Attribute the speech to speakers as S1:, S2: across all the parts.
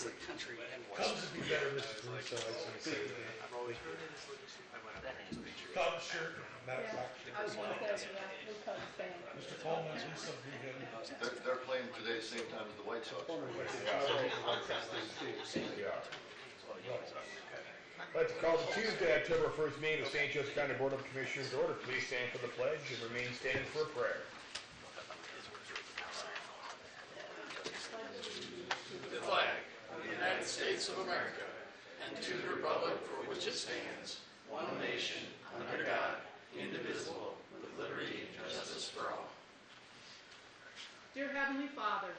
S1: across the country and
S2: Cubs would be better, Mr. Russo, I was gonna say. Cubs shirt, matter of fact,
S3: I was gonna say, yeah, we're Cubs fan.
S2: Mr. Coleman's with some big head.
S4: They're, they're playing today same time as the White Sox.
S5: I'd like to call the Tuesday, October 1st meeting of St. Joseph County Board of Commissioners to order. Please stand for the pledge and remain standing for a prayer.
S6: the flag of the United States of America and to the republic for which it stands, one nation, under God, indivisible, with liberty and justice for all.
S7: Dear Heavenly Father,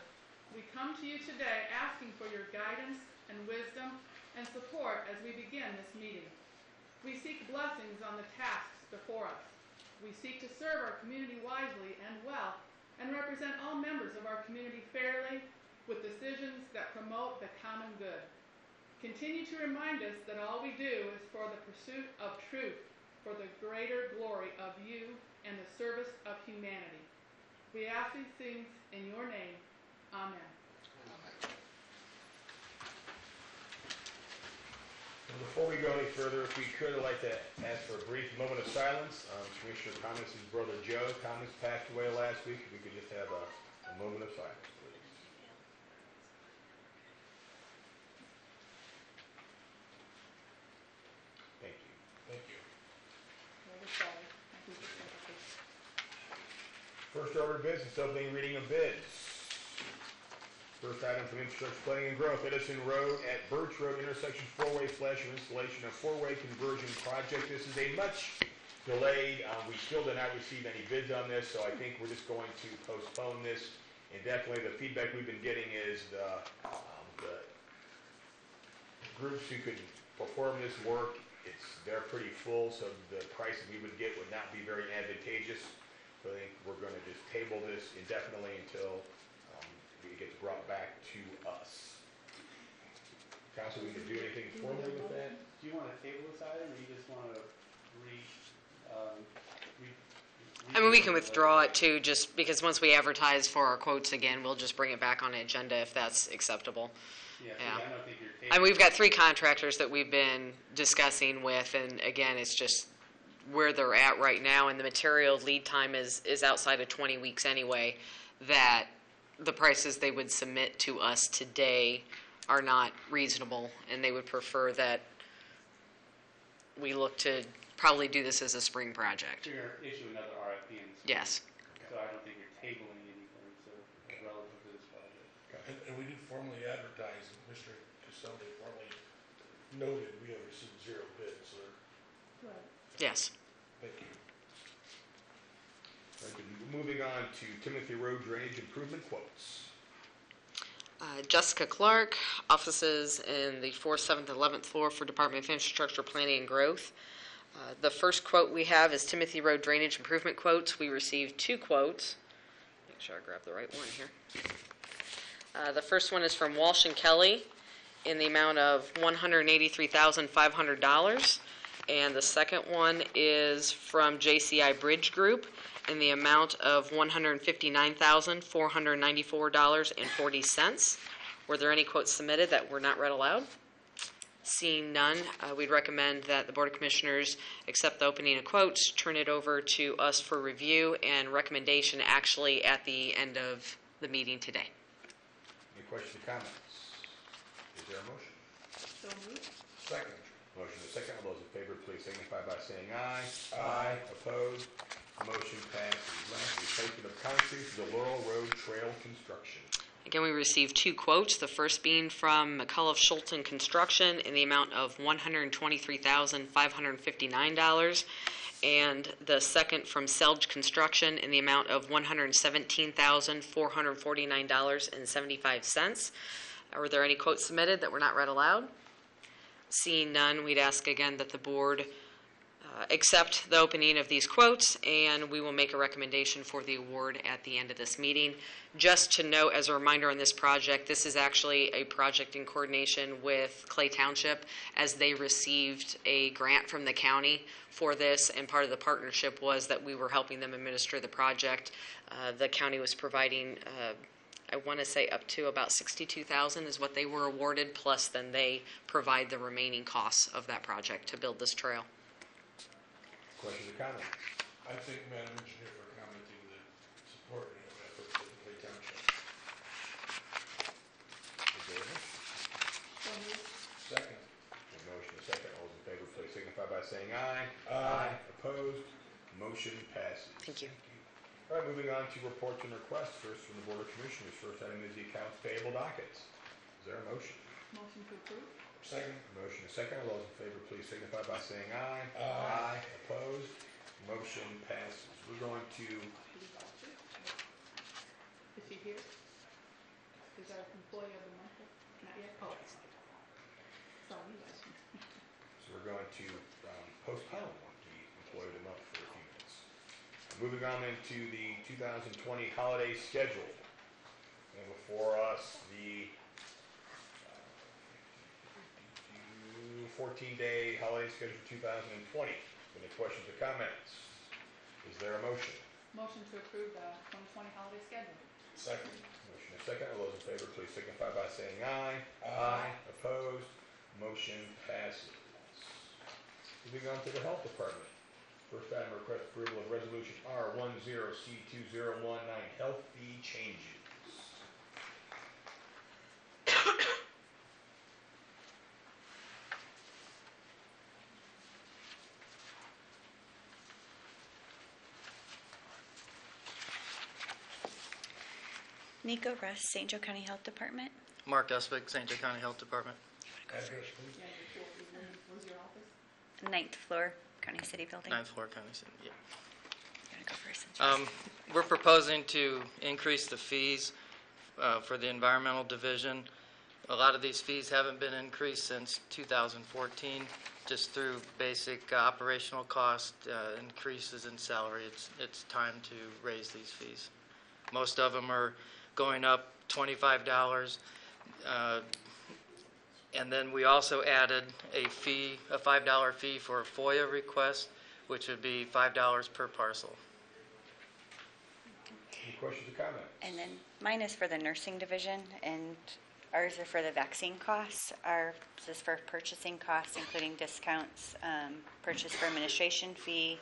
S7: we come to you today asking for your guidance and wisdom and support as we begin this meeting. We seek blessings on the tasks before us. We seek to serve our community wisely and well and represent all members of our community fairly with decisions that promote the common good. Continue to remind us that all we do is for the pursuit of truth, for the greater glory of you and the service of humanity. We ask these things in your name. Amen.
S5: And Before we go any further, if we could, I'd like to ask for a brief moment of silence. Um, Commissioner Thomas's brother Joe Thomas passed away last week. If we could just have a, a moment of silence, please. Thank you.
S2: Thank you.
S3: We're sorry. I think it's sympathy.
S5: First order of business, opening reading of bids. First item from infrastructure planning and growth, Edison Road at Birch Road intersection four-way flasher installation of four-way conversion project. This is a much delayed, uh, we still did not receive any bids on this, so I think we're just going to postpone this. And definitely the feedback we've been getting is the, um, the groups who could perform this work, it's, they're pretty full, so the price that we would get would not be very advantageous. So I think we're gonna just table this indefinitely until, um, it gets brought back to us. Council, we can do anything formally with that?
S8: Do you want to table this item, or you just want to re, um, re?
S9: I mean, we can withdraw it too, just because once we advertise for our quotes again, we'll just bring it back on the agenda if that's acceptable.
S8: Yeah,
S9: Yeah.
S8: see, I don't think you're tabling.
S9: And we've got three contractors that we've been discussing with, and again, it's just where they're at right now, and the material lead time is, is outside of twenty weeks anyway, that the prices they would submit to us today are not reasonable, and they would prefer that we look to probably do this as a spring project.
S8: You're gonna issue another RFP in. the spring.
S9: Yes.
S8: So I don't think you're tabling anything, so uh, relative to this project.
S2: And, and we did formally advertise, and Mr. Casselli formally noted we have received zero bids, so
S3: Right.
S9: Yes.
S2: thank you.
S5: Very good. Moving on to Timothy Road drainage improvement quotes.
S9: Uh, Jessica Clark, offices in the 4th, 7th, 11th floor for Department of Infrastructure Planning and Growth. Uh, The first quote we have is Timothy Road Drainage Improvement quotes. We received two quotes. Make sure I grab the right one here. Uh, The first one is from Walsh and Kelly in the amount of $183,500. And the second one is from JCI Bridge Group in the amount of $159,494.40. Were there any quotes submitted that were not read aloud? Seeing none, uh, we'd recommend that the Board of Commissioners accept the opening of quotes, turn it over to us for review and recommendation actually at the end of the meeting today.
S5: Any questions or comments? Is there a motion?
S3: So moved.
S2: Second.
S5: Motion is second. All those in favor, please signify by saying aye. Aye. Opposed? Motion passes. Last, replacement of concrete for the Laurel Road Trail construction.
S9: Again, we received two quotes, the first being from McCullough Schulten Construction in the amount of $123,559, and the second from Selge Construction in the amount of $117,449.75. Were there any quotes submitted that were not read aloud? Seeing none, we'd ask again that the board uh, accept the opening of these quotes, and we will make a recommendation for the award at the end of this meeting. Just to note, as a reminder on this project, this is actually a project in coordination with Clay Township, as they received a grant from the county for this, and part of the partnership was that we were helping them administer the project. Uh, The county was providing uh, I want to say up to about 62,000 is what they were awarded, plus then they provide the remaining costs of that project to build this trail.
S5: Questions or comments?
S2: I think Madam Engineer for commenting that support any efforts of Clay Township.
S5: Is there a motion?
S3: So moved.
S2: Second.
S5: A motion, a second. All those in favor, please signify by saying aye.
S2: Aye.
S5: Opposed? Motion passes.
S9: Thank you.
S5: All right, moving on to reports and requests. First from the Board of Commissioners. First item is the accounts payable dockets. Is there a motion?
S3: Motion to approve.
S2: Second.
S5: A motion, a second. All those in favor, please signify by saying aye.
S2: Aye.
S5: Opposed? Motion passes. We're going to,
S7: Is she here? Is our employee of the month? Not yet? Oh, sorry, you guys.
S5: so we're going to um, postpone the employee of the month for a few minutes. Moving on into the 2020 holiday schedule. And before us, the uh, 14-day holiday schedule for 2020. Any questions or comments? Is there a motion?
S7: Motion to approve the 2020 holiday schedule.
S2: Second.
S5: Motion is second. All those in favor, please signify by saying aye.
S2: Aye.
S5: Opposed? Motion passes. Moving on to the Health Department. First item, request approval of Resolution R one zero C two zero one nine, health fee changes.
S1: Nico Russ, St. Joe County Health Department.
S6: Mark Espig, St. Joe County Health Department.
S2: Address, please.
S7: Yeah, your floor, where- where's your office?
S1: Ninth floor, County City Building.
S6: Ninth floor, County City, yeah.
S1: You wanna go first? since
S6: Um, We're proposing to increase the fees uh, for the environmental division. A lot of these fees haven't been increased since 2014, just through basic uh, operational cost, uh, increases in salary. It's, it's time to raise these fees. Most of them are going up $25. uh, And then we also added a fee, a $5 fee for a FOIA request, which would be $5 per parcel.
S5: Any questions or comments?
S1: And then mine is for the nursing division, and ours are for the vaccine costs. Ours is for purchasing costs, including discounts, um, purchase for administration fee.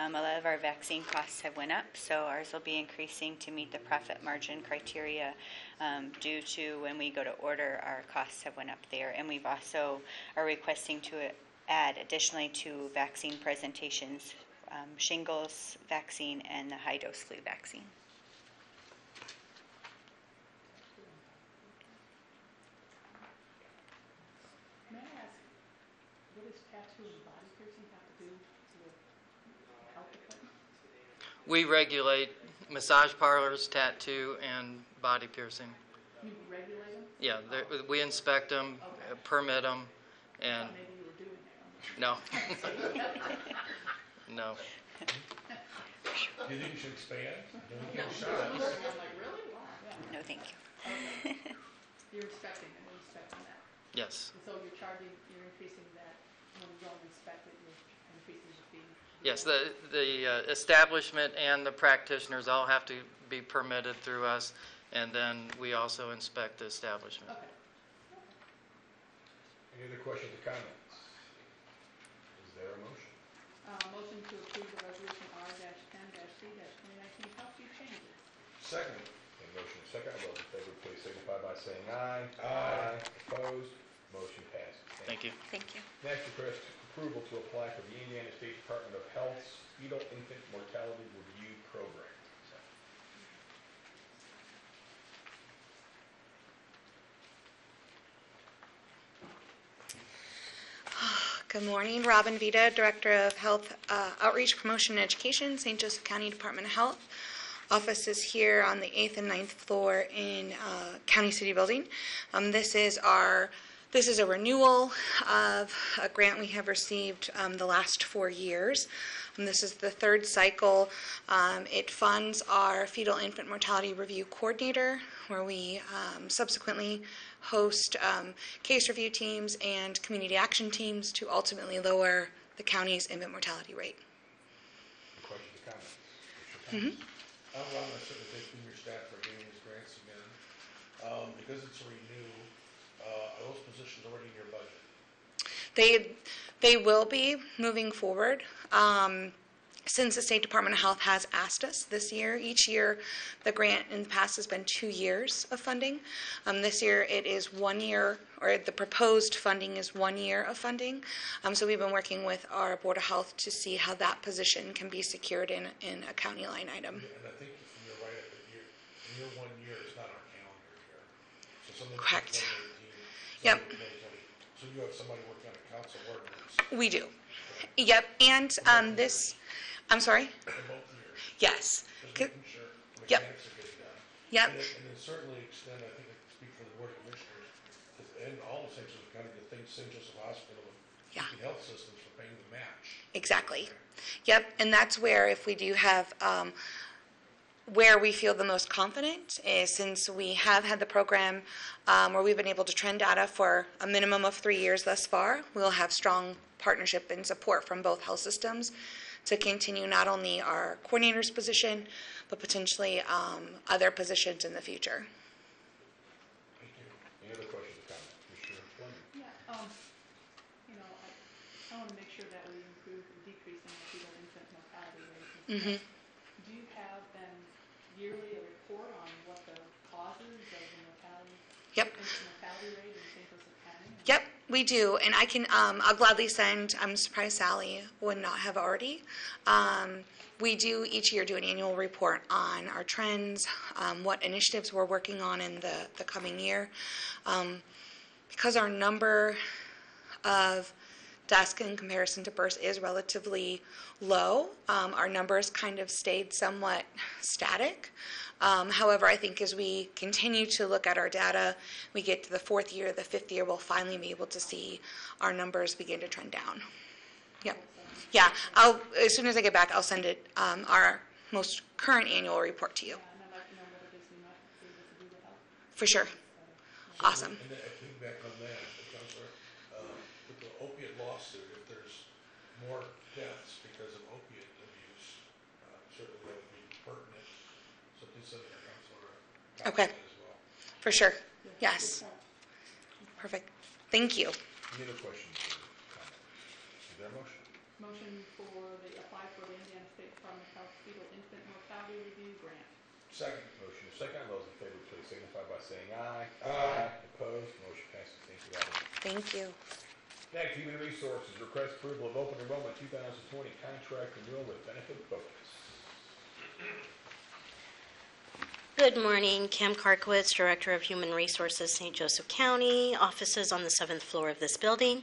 S1: Um, a lot of our vaccine costs have went up, so ours will be increasing to meet the profit margin criteria um, due to when we go to order, our costs have went up there. And we've also are requesting to add additionally to vaccine presentations, um, shingles vaccine and the high-dose flu vaccine.
S7: May I ask, what does tattoo and body piercing have to do with health department?
S6: We regulate massage parlors, tattoo, and body piercing.
S7: You regulate them?
S6: Yeah, they're- we inspect them, permit them, and,
S7: maybe you were doing that.
S6: no. No.
S2: Do you think you should expand? Then we
S7: No,
S2: can
S7: I'm like, really? Wow, yeah.
S1: No, thank you.
S7: You're inspecting, and we're inspecting that.
S6: Yes,
S7: And so you're charging, you're increasing that, when you go and inspect it, you're increasing the fee.
S6: Yes, the, the uh, establishment and the practitioners all have to be permitted through us, and then we also inspect the establishment.
S7: Okay.
S5: Any other questions or comments? Is there a motion?
S7: Uh, motion to approve the resolution R ten C twenty nineteen health fee changes.
S2: Second.
S5: A motion is second. All those in favor, please signify by saying aye.
S2: Aye.
S5: Opposed? Motion passes.
S6: Thank you.
S1: Thank you.
S5: Next, request approval to apply for the Indiana State Department of Health's fetal infant mortality review program.
S10: Good morning, Robin Vida, Director of Health uh, Outreach, Promotion, and Education, St. Joseph County Department of Health. Office is here on the 8th and 9th floor in uh, County City Building. Um, This is our, this is a renewal of a grant we have received um, the last four years. And This is the third cycle. Um, It funds our fetal infant mortality review coordinator, where we um, subsequently host um, case review teams and community action teams to ultimately lower the county's infant mortality rate.
S5: Any questions comments? Commissioner Thomas?
S2: I'm, I'm gonna thank your staff for getting these grants again. um, because it's a uh, are those positions already in your budget?
S10: They, they will be moving forward. Um, Since the State Department of Health has asked us this year, each year, the grant in the past has been two years of funding. Um, This year, it is one year, or the proposed funding is one year of funding. Um, So we've been working with our Board of Health to see how that position can be secured in, in a county line item.
S2: And I think you're right, year, year one year is not our calendar year. So
S10: Correct.
S2: 2018,
S10: Yep.
S2: something like 2020. So you have somebody working on a council ordinance
S10: We do. Yep, and um, this, I'm sorry?
S2: for both years,
S10: Yes.
S2: just making sure
S10: Yep.
S2: mechanics are getting done.
S10: Yep.
S2: And then, and then certainly extend, I think I can speak for the board of commissioners, and all the St. Joseph County, to thank St. Joseph Hospital and
S10: Yeah.
S2: the health systems for paying the match.
S10: Exactly. Yep, and that's where if we do have, um, where we feel the most confident is since we have had the program um, where we've been able to trend data for a minimum of three years thus far, we'll have strong partnership and support from both health systems to continue not only our coordinator's position, but potentially um, other positions in the future.
S2: Thank you.
S5: Any other questions or comments? Commissioner Fleming?
S7: Yeah, um, you know, I, I want to make sure that we improve and decrease in our fetal infant mortality rate.
S10: Mhm.
S7: Do you have then yearly a report on what the causes of the mortality,
S10: Yep.
S7: infant mortality rate in St. Joseph County?
S10: Yep, we do, and I can, um, I'll gladly send, I'm surprised Sally would not have already. Um, we do each year do an annual report on our trends, um, what initiatives we're working on in the, the coming year. Um, because our number of deaths in comparison to births is relatively low, um, our numbers kind of stayed somewhat static. Um, however, I think as we continue to look at our data, we get to the fourth year, the fifth year, we'll finally be able to see our numbers begin to trend down. Yep. Yeah, I'll, as soon as I get back, I'll send it, um, our most current annual report to you,
S7: Yeah,
S10: for sure. Awesome.
S2: And back on that, uh, with the opiate lawsuit, if there's more deaths because of opiate abuse, uh, certainly that would be pertinent. So please send our counselor a
S10: Okay.
S2: copy of that as well.
S10: For sure. Yes. Perfect. Thank you.
S5: Any other questions or comments? Is there a motion?
S7: Motion for the, apply for the Indiana State Department of Health fetal infant mortality review grant.
S2: Second.
S5: Motion is second. All those in favor, please signify by saying aye.
S2: Aye.
S5: Opposed? Motion passes. Thank you, Robin.
S10: Thank you.
S5: Next, Human Resources, request approval of open enrollment 2020 contract renewal with benefit focus.
S11: Good morning, Kim Karkowitz, Director of Human Resources, St. Joseph County, offices on the seventh floor of this building.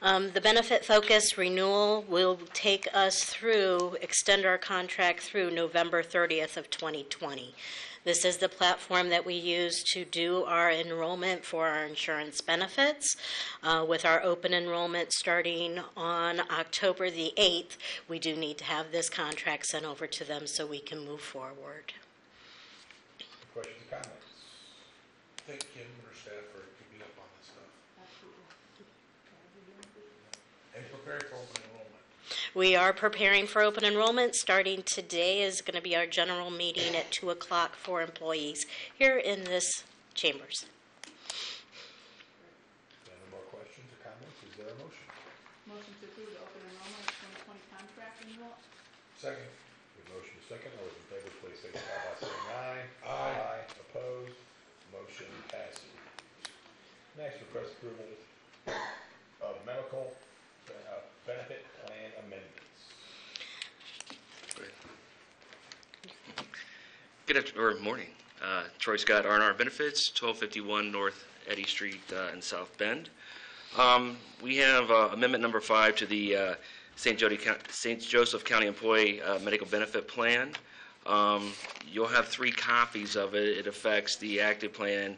S11: Um, The Benefitfocus renewal will take us through, extend our contract through November 30th of 2020. This is the platform that we use to do our enrollment for our insurance benefits. Uh, With our open enrollment starting on October the 8th, we do need to have this contract sent over to them so we can move forward.
S5: Questions or comments?
S2: Thank Kim and her staff for keeping up on this stuff and preparing for open enrollment.
S11: We are preparing for open enrollment. Starting today is going to be our general meeting at 2 o'clock for employees here in this chambers.
S5: Any more questions or comments? Is there a motion?
S7: Motion to approve the open enrollment 2020 contract renewal.
S2: Second.
S5: With motion is second, all those in favor, please signify by saying aye. Opposed? Motion passes. Next, request approval of medical uh, benefit plan amendments.
S12: Good afternoon, or morning. Uh, Troy Scott, R&R Benefits, 1251 North Eddy Street uh, in South Bend. Um, We have uh, amendment number five to the uh, St. Jody St. Joseph County Employee uh, Medical Benefit Plan. Um, You'll have three copies of it. It affects the active plan,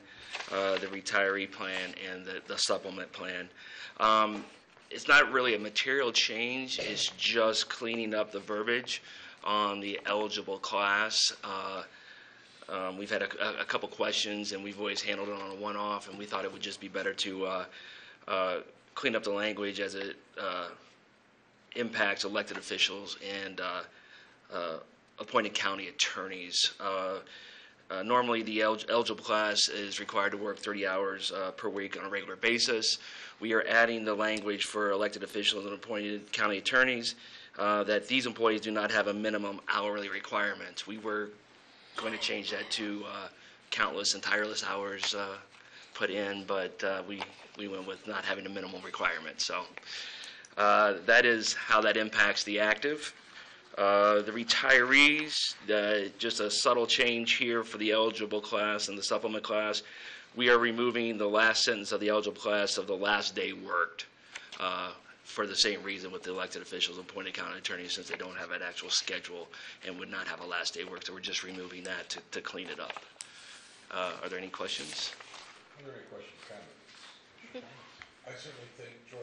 S12: uh, the retiree plan, and the the supplement plan. Um, It's not really a material change, it's just cleaning up the verbiage on the eligible class. Uh, um, We've had a, a- couple questions, and we've always handled it on a one-off, and we thought it would just be better to uh, uh, clean up the language as it uh, impacts elected officials and uh, uh, appointed county attorneys. Uh, uh, normally the elig- eligible class is required to work 30 hours uh, per week on a regular basis. We are adding the language for elected officials and appointed county attorneys uh, that these employees do not have a minimum hourly requirement. We were going to change that to uh, countless and tireless hours uh, put in, but we, we went with not having a minimum requirement. So that is how that impacts the active. Uh, The retirees, uh, just a subtle change here for the eligible class and the supplement class. We are removing the last sentence of the eligible class of the last day worked uh, for the same reason with the elected officials and appointed county attorneys, since they don't have an actual schedule and would not have a last day work. So we're just removing that to, to clean it up. Uh, Are there any questions?
S5: Are there any questions, comments?
S2: I certainly think, Joy,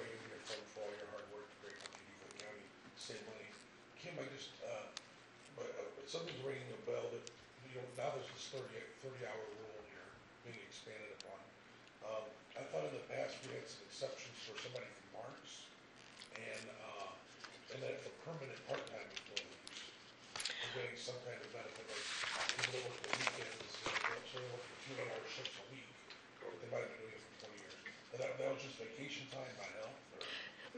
S2: 30-hour rule being expanded upon. Um, I thought in the past we had some exceptions for somebody from Marks, and, uh, and that if a permanent part-time employees were getting some kind of benefit, like people work the weekends, and so work a few hour shifts a week, but they might have been doing it for 20 years. That, that was just vacation time by health, or?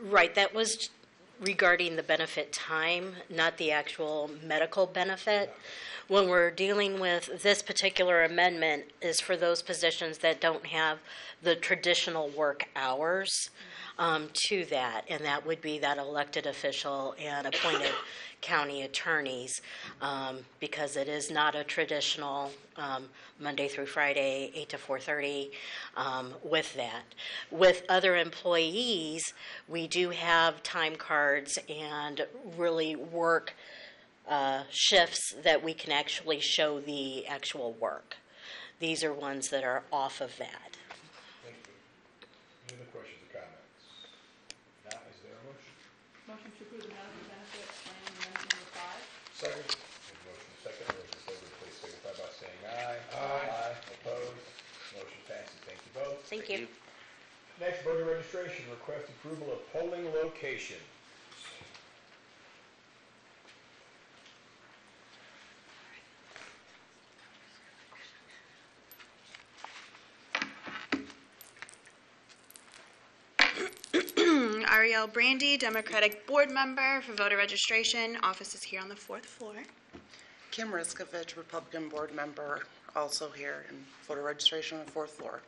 S11: Right, that was regarding the benefit time, not the actual medical benefit. When we're dealing with this particular amendment is for those positions that don't have the traditional work hours um, to that, and that would be that elected official and appointed county attorneys, um, because it is not a traditional um, Monday through Friday, 8 to 4:30 um, with that. With other employees, we do have time cards and really work uh, shifts that we can actually show the actual work. These are ones that are off of that.
S5: Thank you. Any other questions or comments? Not, is there a motion?
S7: Motion to approve the medical benefit plan amendment number five.
S2: Second.
S5: There's a motion second, all those in favor, please signify by saying aye.
S2: Aye.
S5: Opposed? Motion passes. Thank you.
S11: Thank you.
S5: Next, voter registration, request approval of polling location.
S13: Ariel Brandy, Democratic Board Member for voter registration. Office is here on the fourth floor.
S14: Kim Riskovich, Republican Board Member, also here in voter registration on the fourth floor.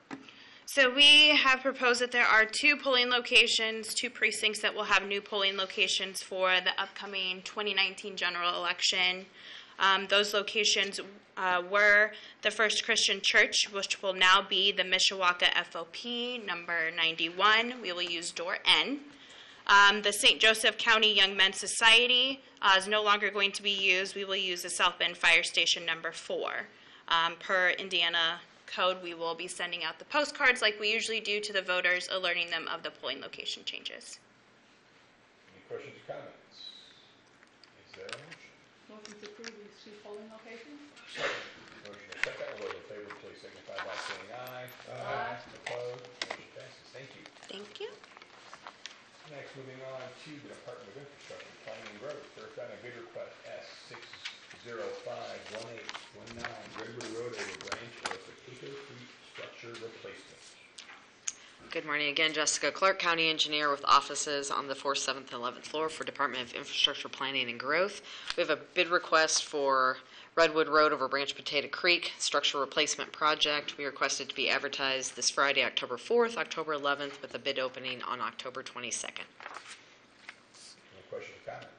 S13: So we have proposed that there are two polling locations, two precincts that will have new polling locations for the upcoming 2019 general election. Um, those locations uh, were the First Christian Church, which will now be the Mishawaka FOP number 91. We will use door N. Um, the St. Joseph County Young Men's Society uh, is no longer going to be used. We will use the South Bend Fire Station number four. Um, per Indiana code, we will be sending out the postcards like we usually do to the voters, alerting them of the polling location changes.
S5: Any questions or comments? Is there a motion?
S7: Motion to approve these two polling locations.
S5: Motion is second, all those in favor, please signify by saying aye.
S7: Aye.
S5: Opposed? Motion passes. Thank you.
S13: Thank you.
S5: Next, moving on to the Department of Infrastructure, Planning and Growth. First on a bid request S six Road branch Structure Replacement.
S9: Good morning again, Jessica Clark, County Engineer with offices on the 4th, 7th, and 11th floor for Department of Infrastructure Planning and Growth. We have a bid request for Redwood Road over Branch Potato Creek Structure Replacement Project. We requested to be advertised this Friday, October 4th, October 11th, with a bid opening on October 22nd.
S5: Any questions or comments?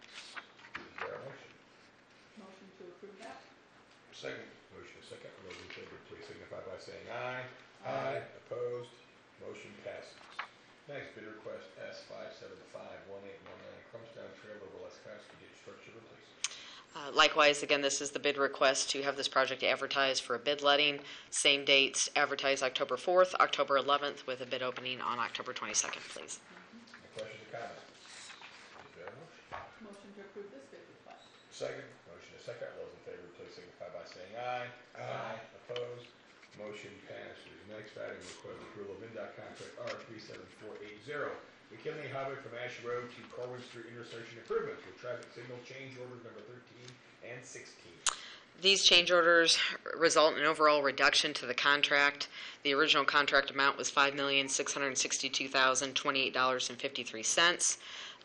S5: Is there a motion?
S7: Motion to approve that.
S2: Second.
S5: Motion is second, all those in favor, please signify by saying aye.
S2: Aye.
S5: Opposed? Motion passes. Next, bid request S five seven five one eight one nine, Crumstown Trail over Laskowski Ditch Structure Replacement.
S9: Uh, Likewise, again, this is the bid request to have this project advertised for a bid letting. Same dates, advertised October 4th, October 11th, with a bid opening on October 22nd, please.
S5: Any questions or comments? Is there a motion?
S7: Motion to approve this bid request.
S2: Second.
S5: Motion is second, all those in favor, please signify by saying aye.
S2: Aye.
S5: Opposed? Motion passes. Next item, request approval of INDOT contract R three seven four eight zero, McKinley Highway from Ash Road to Corwin Street intersection improvements with traffic signal change orders number thirteen and sixteen.
S9: These change orders result in an overall reduction to the contract. The original contract amount was $5,662,028.53.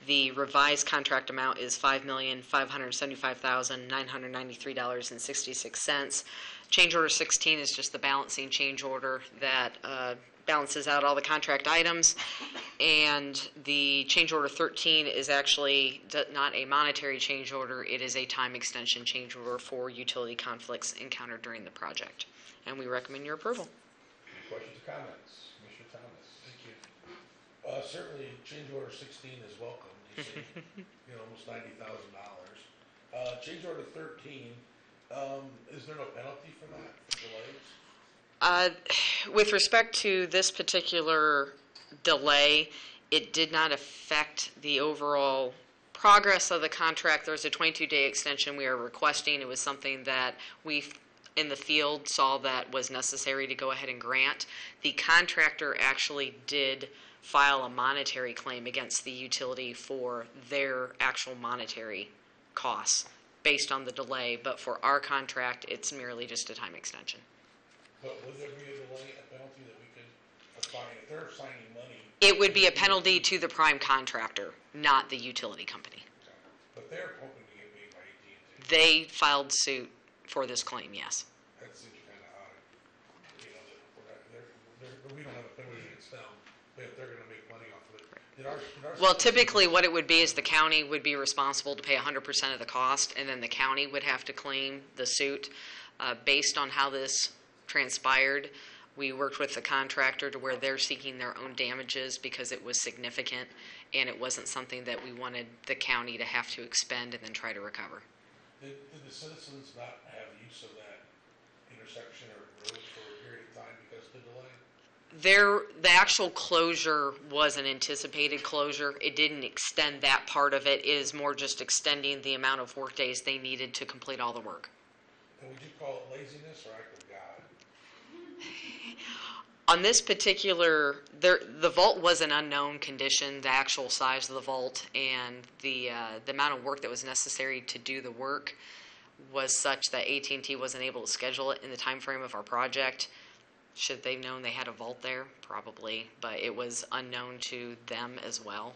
S9: The revised contract amount is $5,575,993.66. Change order 16 is just the balancing change order that uh, balances out all the contract items. And the change order 13 is actually d- not a monetary change order, it is a time extension change order for utility conflicts encountered during the project. And we recommend your approval.
S5: Any questions or comments? Commissioner Thomas?
S2: Thank you. Uh, certainly, change order sixteen is welcome, you say, you know, almost ninety thousand dollars. Uh, change order thirteen, um, is there no penalty for that, for delays?
S9: Uh, With respect to this particular delay, it did not affect the overall progress of the contract. There was a 22-day extension we are requesting. It was something that we, in the field, saw that was necessary to go ahead and grant. The contractor actually did file a monetary claim against the utility for their actual monetary costs based on the delay, but for our contract, it's merely just a time extension.
S2: But would there be a delay, a penalty that we could apply, if they're signing money,
S9: It would be a penalty to the prime contractor, not the utility company.
S2: but they're hoping to get paid by AT&T?
S9: They filed suit for this claim, yes.
S2: That seems kinda odd, you know, that we're not, they're, they're, we don't have a penalty against them, but if they're gonna make money off of it. Did our, did our.
S9: Well, typically, what it would be is the county would be responsible to pay 100% of the cost, and then the county would have to claim the suit. Uh, Based on how this transpired, we worked with the contractor to where they're seeking their own damages because it was significant, and it wasn't something that we wanted the county to have to expend and then try to recover.
S2: Did, did the citizens not have use of that intersection or road for a period of time because of the delay?
S9: There, the actual closure was an anticipated closure. It didn't extend that part of it. It is more just extending the amount of workdays they needed to complete all the work.
S2: And would you call it laziness or God?
S9: On this particular, there, the vault was an unknown condition, the actual size of the vault, and the, uh, the amount of work that was necessary to do the work was such that at and t wasn't able to schedule it in the time frame of our project. Should they've known they had a vault there? Probably, but it was unknown to them as well.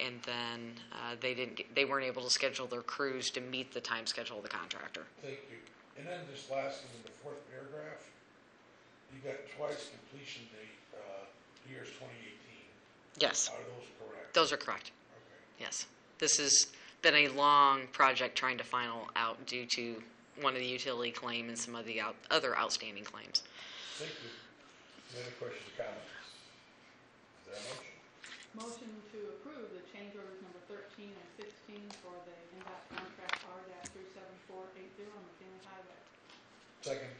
S9: And then, uh, they didn't, they weren't able to schedule their crews to meet the time schedule of the contractor.
S2: Thank you. And then just lastly, in the fourth paragraph, you got twice completion date, uh, years twenty eighteen.
S9: Yes,
S2: Are those correct?
S9: those are correct.
S2: Okay.
S9: Yes. This has been a long project trying to final out due to one of the utility claim and some of the out- other outstanding claims.
S2: Thank you.
S5: Any other questions or comments? Is there a motion?
S7: Motion to approve the change orders number thirteen and sixteen for the INDOT contract R three seven four eight zero McKinley Highway.
S2: Second.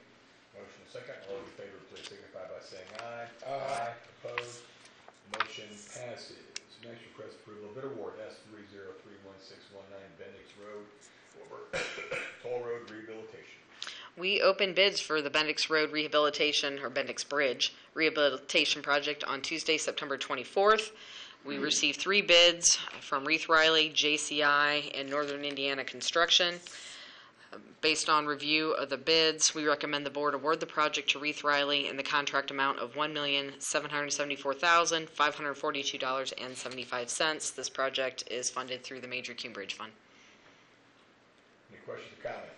S5: Motion and second. All those in favor, please signify by saying aye. Aye. Opposed? Motion passes. Next, request approval of bid award S three zero three one six one nine Bendix Road for Toll Road Rehabilitation.
S9: We opened bids for the Bendix Road rehabilitation, or Bendix Bridge rehabilitation project on Tuesday, September 24th. We hmm. received three bids from Rieth Riley, JCI, and Northern Indiana Construction. Based on review of the bids, we recommend the board award the project to Rieth Riley in the contract amount of $1,774,542.75. This project is funded through the Major Cume Bridge Fund.
S5: Any questions or comments?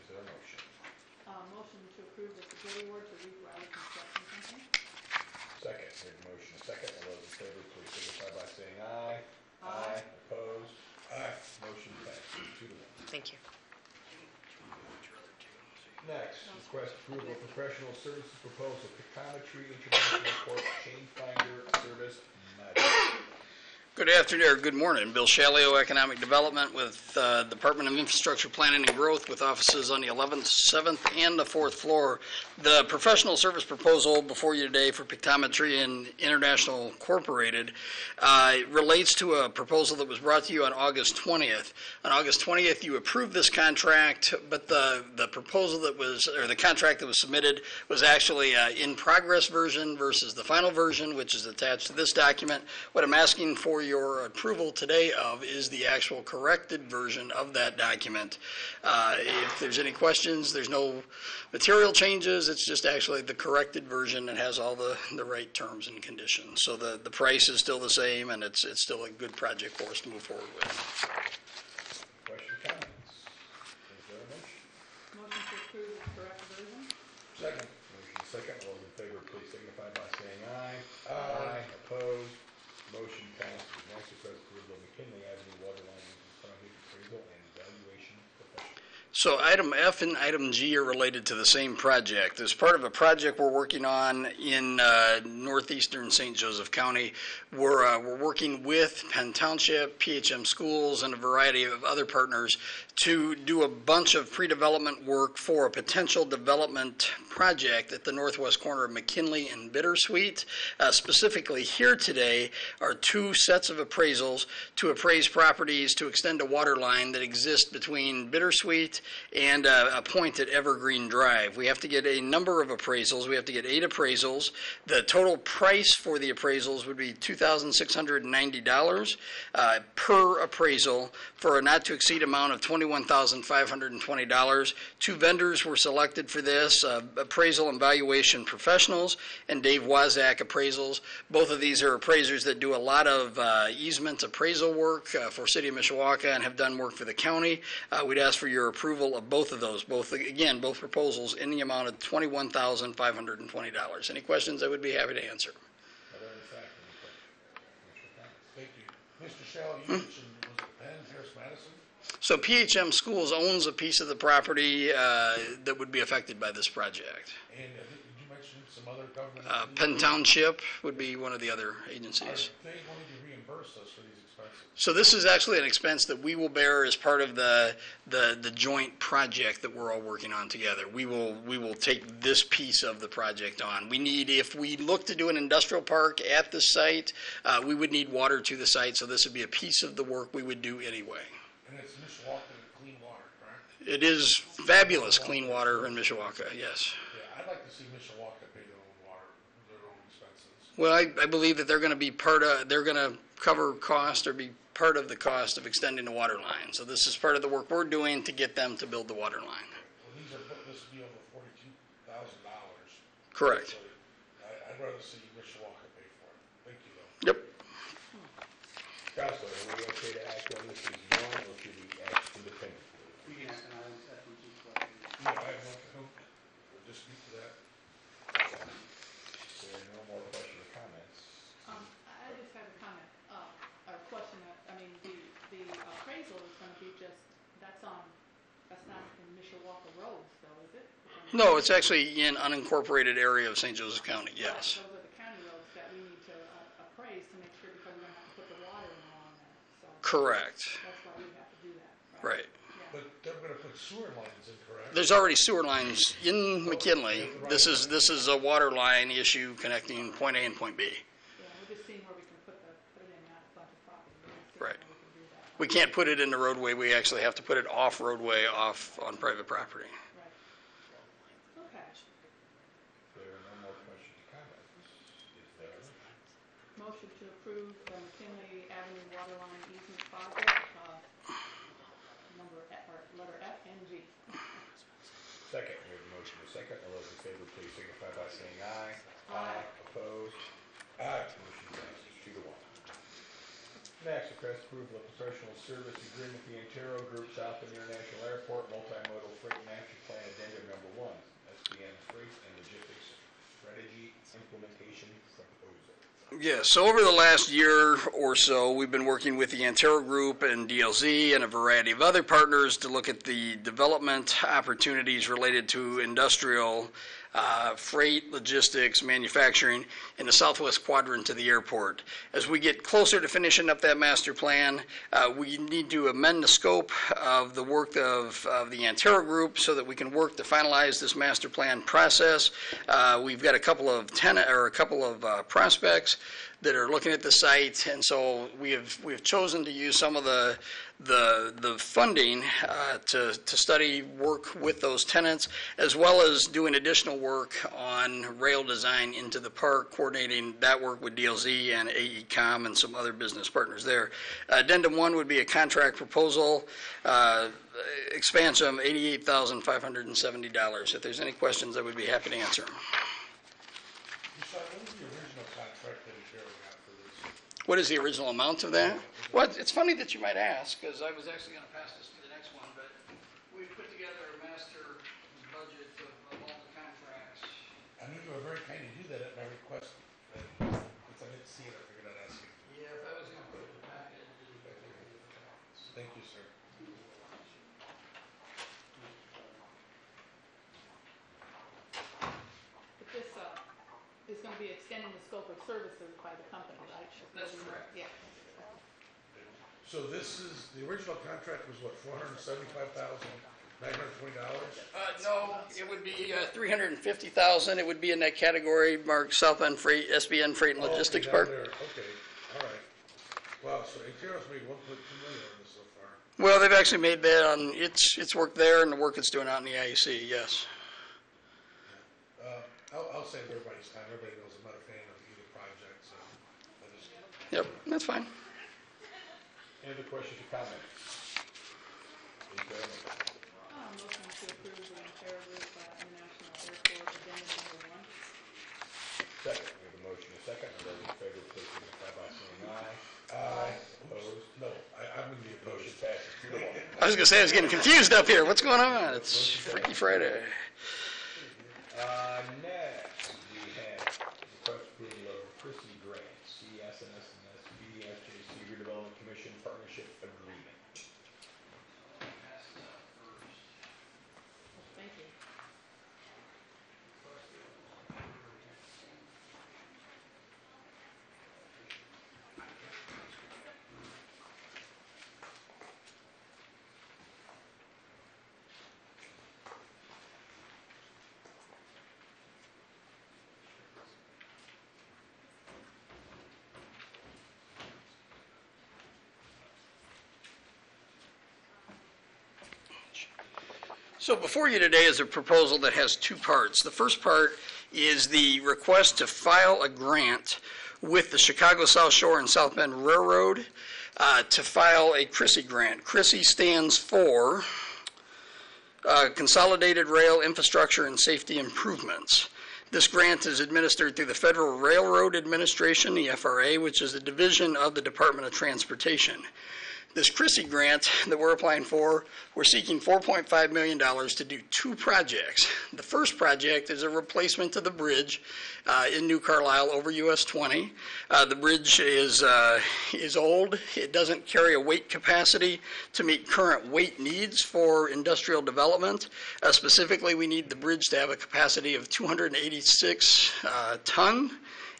S5: Is there a motion?
S7: Uh, motion to approve the bid award to Rieth Riley Construction Company.
S5: Second. We have a motion and second. All those in favor, please signify by saying aye.
S7: Aye.
S5: Opposed?
S2: Aye.
S5: Motion passes two to one.
S9: Thank you.
S5: Next, request approval of professional services proposal, Pictometry International Corp. ChangeFinder Service Module.
S6: Good afternoon, or good morning. Bill Schalliol, Economic Development with uh, Department of Infrastructure Planning and Growth with offices on the 11th, 7th, and the 4th floor. The professional service proposal before you today for Pictometry and International Incorporated uh, relates to a proposal that was brought to you on August 20th. On August 20th, you approved this contract, but the, the proposal that was, or the contract that was submitted was actually uh, in progress version versus the final version, which is attached to this document. What I'm asking for
S15: your approval today of is the actual corrected version of that document. Uh, If there's any questions, there's no material changes, it's just actually the corrected version that has all the, the right terms and conditions. So the, the price is still the same, and it's, it's still a good project for us to move forward with.
S5: Question, comments? Is there a motion?
S7: Motion to approve the correct version?
S2: Second.
S5: Motion second, all those in favor, please signify by saying aye. Aye. Opposed, motion passes. Next, request approval of McKinley Avenue water line using frontage appraisal and evaluation professional.
S15: So item F and item G are related to the same project. As part of a project we're working on in uh, northeastern St. Joseph County, we're, uh, we're working with Penn Township, PHM Schools, and a variety of other partners to do a bunch of pre-development work for a potential development project at the northwest corner of McKinley and Bittersweet. Uh, Specifically here today are two sets of appraisals to appraise properties to extend a water line that exists between Bittersweet and uh, a point at Evergreen Drive. We have to get a number of appraisals. We have to get eight appraisals. The total price for the appraisals would be $2,690 uh, per appraisal for a not-to-exceed amount of $21,520. Two vendors were selected for this, uh, appraisal and valuation professionals and Dave Wazak Appraisals. Both of these are appraisers that do a lot of uh, easement appraisal work uh, for City of Mishawaka and have done work for the county. Uh, We'd ask for your approval of both of those, both, again, both proposals in the amount of $21,520. Any questions, I would be happy to answer.
S5: Are there fact any questions?
S2: Thank you. Mr. Shell, you mentioned, was it Penn, Harris Madison?
S15: So PHM Schools owns a piece of the property uh, that would be affected by this project.
S2: And uh, did you mention some other government?
S15: Uh. Penn Township would be one of the other
S2: Are
S15: agencies.
S2: they going to reimburse us for these?
S15: So this is actually an expense that we will bear as part of the, the, the joint project that we're all working on together. We will, we will take this piece of the project on. We need, if we look to do an industrial park at the site, uh, we would need water to the site, so this would be a piece of the work we would do anyway.
S2: And it's Mishawaka Clean Water, correct?
S15: It is fabulous clean water in Mishawaka, yes.
S2: Yeah, I'd like to see Mishawaka pay their own water, their own expenses.
S15: Well, I, I believe that they're going to be part of, they're going to cover cost or be part of the cost of extending the water line. So this is part of the work we're doing to get them to build the water line.
S2: Well, these are, this would be over forty-two thousand dollars.
S15: Correct.
S2: I, I'd rather see Mishawaka pay for it. Thank you, though.
S15: Yep.
S5: Counselor, are we okay to act on this as one, or should we act independently?
S8: We can ask on items F and G collectively.
S2: Yeah, I have no, no, just speak to that.
S5: There are no more questions or comments?
S7: Um, I I just have a comment, uh, or a question, uh, I mean, the, the appraisal is gonna be just, that's on, that's not in Mishawaka roads though, is it?
S15: No, it's actually in unincorporated area of St. Joseph County, yes.
S7: Those are the county roads that we need to uh, appraise to make sure, because we're gonna have to put the water in along there, so.
S15: Correct.
S7: That's why we have to do that,
S15: Right.
S7: right?
S2: But they're gonna put sewer lines in, correct?
S15: There's already sewer lines in McKinley. This is, this is a water line issue connecting point A and point B.
S7: Yeah, we're just seeing where we can put the, put it in that bunch of property. We're
S15: Right.
S7: just seeing where we can do that.
S15: We can't put it in the roadway, we actually have to put it off roadway, off on private property.
S7: Okay,
S5: There are no more questions or comments? Is there?
S7: motion to approve the McKinley Avenue water line easement project, uh, number, F- or letter F and G.
S5: Second, we have a motion and a second. All those in favor, please signify by saying aye.
S7: Aye.
S5: Opposed? Aye. Motion passes two to one. Next, request approval of professional service agreement the Group International Airport Multimodal Freight Master Plan Addendum Number One, SBN Freight and Logistics Strategy Implementation Proposal.
S15: Yeah, so over the last year or so, we've been working with the Antero Group and DLZ and a variety of other partners to look at the development opportunities related to industrial, uh, freight, logistics, manufacturing in the southwest quadrant of the airport. As we get closer to finishing up that master plan, uh, we need to amend the scope of the work of, of the Antero Group so that we can work to finalize this master plan process. Uh, We've got a couple of tenant, or a couple of uh, prospects that are looking at the site, and so we have, we have chosen to use some of the, the, the funding uh, to, to study work with those tenants, as well as doing additional work on rail design into the park, coordinating that work with DLZ and AECom and some other business partners there. Addendum one would be a contract proposal, uh, expansion of $88,570. If there's any questions, I would be happy to answer them.
S2: Decide, what was the original contract that Antero got for this?
S15: What is the original amount of that? Well, it's- funny that you might ask, because I was actually going to pass this to the next one, but we put together a master budget of of all the contracts.
S2: I knew you were very kind to do that at my request, but since I didn't see it, I figured I'd ask you.
S15: Yeah, if I was going to put it in the packet.
S2: Thank you, sir.
S7: But this, uh, is gonna be extending the scope of services by the company, right?
S15: That's correct.
S7: Yeah.
S2: So this is, the original contract was what, four hundred and seventy-five thousand, nine hundred and twenty dollars?
S15: Uh, no, it would be uh, 350,000. It would be in that category marked South Bend Freight, SBN Freight and Logistics Park.
S2: Okay, all right. Wow, so Antero's made one point two million on this so far.
S15: Well, they've actually made that on, it's, it's work there and the work it's doing out in the IEC, yes.
S2: Uh, I'll, I'll save everybody's time, everybody knows I'm not a fan of either project, so I just,
S15: Yep, that's fine.
S5: Any other questions or comments? Please go ahead.
S7: Motion to approve the Antero Group International Airport addendum number one.
S5: Second, we have a motion, and a second. All those in favor, please signify by saying aye.
S2: Aye.
S5: Opposed?
S2: no, I, I'm gonna be
S5: Motion
S2: opposed.
S5: passes two to one.
S15: I was gonna say, I was getting confused up here. What's going on? It's Freaky Friday.
S5: Uh, next, we have request approval of CRISI Grant, CSNS and SBSJC redevelopment commission partnership agreement.
S7: Thank you.
S15: So before you today is a proposal that has two parts. The first part is the request to file a grant with the Chicago South Shore and South Bend Railroad uh, to file a CRISI grant. CRISI stands for uh, Consolidated Rail Infrastructure and Safety Improvements. This grant is administered through the Federal Railroad Administration, the FRA, which is a division of the Department of Transportation. This CRISI grant that we're applying for, we're seeking $4.5 million to do two projects. The first project is a replacement of the bridge uh, in New Carlisle over US 20. Uh, The bridge is, uh, is old. It doesn't carry a weight capacity to meet current weight needs for industrial development. Uh, Specifically, we need the bridge to have a capacity of 286 uh, ton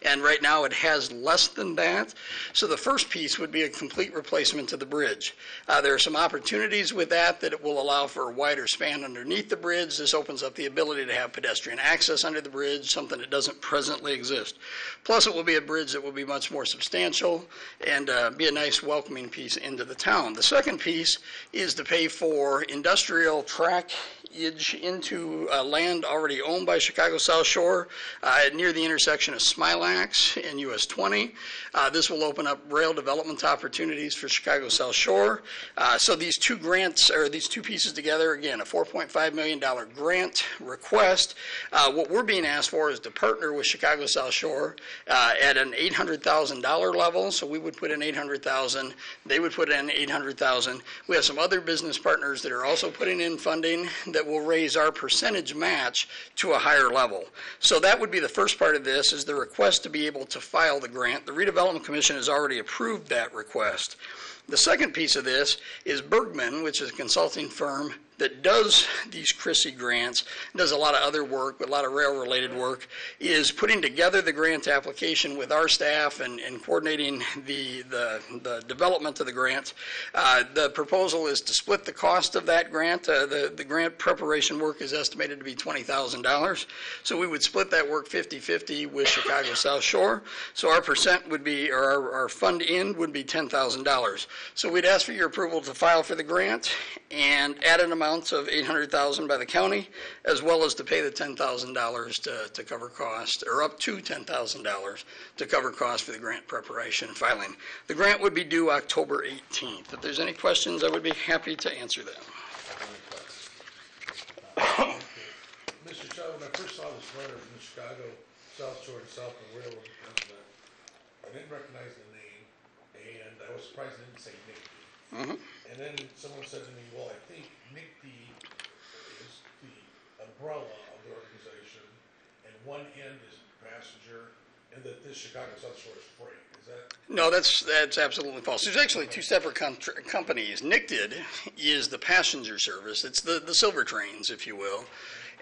S15: and right now it has less than that. So the first piece would be a complete replacement to the bridge. Uh, there are some opportunities with that that it will allow for a wider span underneath the bridge. This opens up the ability to have pedestrian access under the bridge, something that doesn't presently exist. Plus, it will be a bridge that will be much more substantial and uh, be a nice welcoming piece into the town. The second piece is to pay for industrial track into uh, land already owned by Chicago South Shore uh, near the intersection of Smilax and US 20. Uh, This will open up rail development opportunities for Chicago South Shore. Uh, So these two grants, or these two pieces together, again, a $4.5 million grant request. Uh, What we're being asked for is to partner with Chicago South Shore uh, at an $800,000 level. So we would put in 800,000, they would put in 800,000. We have some other business partners that are also putting in funding that will raise our percentage match to a higher level. So that would be the first part of this, is the request to be able to file the grant. The redevelopment commission has already approved that request. The second piece of this is Bergman, which is a consulting firm that does these CRISI grants, does a lot of other work, a lot of rail-related work, is putting together the grant application with our staff and, and coordinating the, the, the development of the grant. Uh, the proposal is to split the cost of that grant. Uh, the, the grant preparation work is estimated to be $20,000. So we would split that work 50-50 with Chicago South Shore. So our percent would be, or our, our fund in would be $10,000. So we'd ask for your approval to file for the grant and add an amount of 800,000 by the county, as well as to pay the $10,000 to, to cover costs, or up to $10,000 to cover costs for the grant preparation and filing. The grant would be due October 18th. If there's any questions, I would be happy to answer them.
S2: Mr. Chuck, when I first saw this letter from the Chicago South Shore and South and Railroad I didn't recognize the name, and I was surprised it didn't say Nick.
S15: Mhm.
S2: And then someone said to me, well, I think NICTD is the umbrella of the organization, and one end is passenger, and that this Chicago South Shore is freight. Is that?
S15: No, that's, that's absolutely false. There's actually two separate contr- companies. NICTD is the passenger service, it's the, the silver trains, if you will.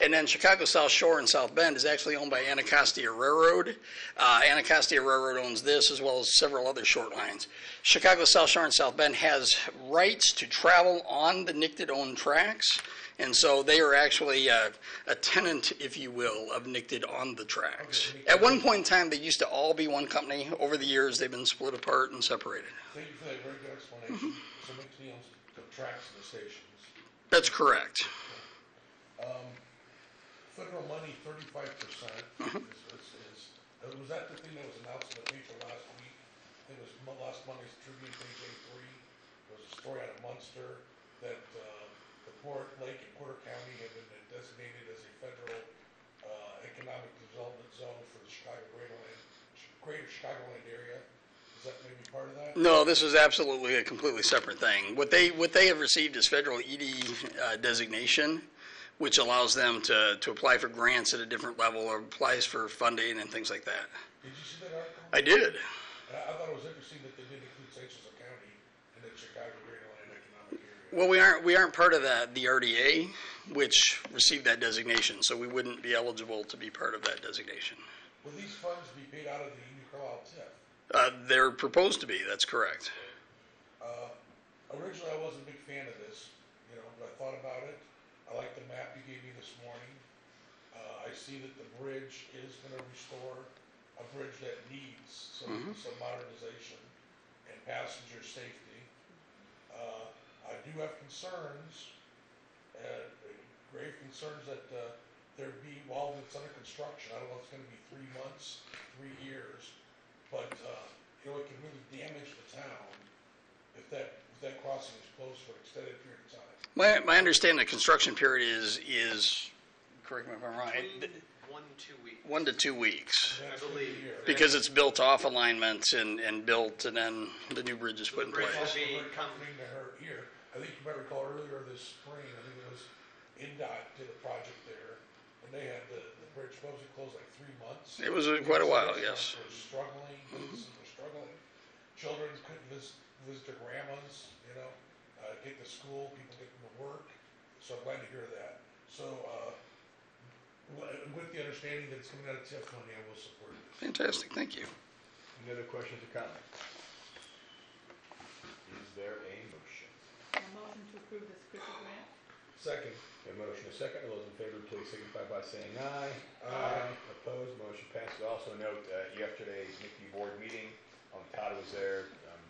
S15: And then Chicago South Shore and South Bend is actually owned by Anacostia Railroad. Uh, Anacostia Railroad owns this as well as several other short lines. Chicago South Shore and South Bend has rights to travel on the NICTD-owned tracks, and so they are actually uh, a tenant, if you will, of NICTD on the tracks. At one point in time, they used to all be one company. Over the years, they've been split apart and separated.
S2: Thank you for that very good explanation. So McNeil owns the tracks and the stations.
S15: That's correct.
S2: Um, federal money, thirty-five percent is, is, is, uh, was that the thing that was announced in the paper last week? It was Mo- last Monday's Tribune, page A three. There was a story out of Munster that, uh, the Port Lake and Porter County have been designated as a federal, uh, economic development zone for the Chicago Greater Land, Greater Chicagoland area. Is that maybe part of that?
S15: No, this is absolutely a completely separate thing. What they, what they have received is federal ED uh, designation, which allows them to, to apply for grants at a different level or applies for funding and things like that.
S2: Did you see that article?
S15: I did.
S2: I, I thought it was interesting that they didn't include. Joseph County in the Chicago Greater Land Economic Area.
S15: Well, we aren't, we aren't part of that, the RDA, which received that designation, so we wouldn't be eligible to be part of that designation.
S2: Will these funds be paid out of the Union Carlisle TIF?
S15: Uh, They're proposed to be, that's correct.
S2: Uh, originally, I wasn't a big fan of this, you know, but I thought about it. I like the map you gave me this morning. Uh, I see that the bridge is gonna restore a bridge that needs some,
S15: Mhm.
S2: some modernization and passenger safety. Uh, I do have concerns, uh, grave concerns that, uh, there be, while it's under construction, I don't know if it's gonna be three months, three years, but, uh, you know, it can really damage the town if that, if that crossing is closed for an extended period of time.
S15: My, my understanding, the construction period is, is, correct me if I'm wrong, it-
S6: One, two weeks.
S15: one to two weeks.
S2: That's gonna be a year.
S15: Because it's built off alignments and, and built, and then the new bridge is put in place.
S2: Also
S6: be
S2: very
S6: com-
S2: to her ear. I think you might recall earlier this spring, I think it was INDOT did a project there, and they had the, the bridge supposed to close like three months.
S15: It was uh, quite a while,
S2: Residents
S15: yes.
S2: Were struggling, businesses were struggling, children couldn't visit, visit their grandmas, you know, uh, get to school, people getting to work, so I'm glad to hear that. So, uh, wi- with the understanding that it's coming out of TIF money, I will support this.
S15: Fantastic, thank you.
S5: Any other questions or comments? Is there a motion?
S7: A motion to approve this CRISI grant?
S2: Second.
S5: A motion, a second. All those in favor, please signify by saying aye.
S2: Aye.
S5: Opposed, motion passes. Also note, uh, yesterday's NICTD board meeting, um, Todd was there. um,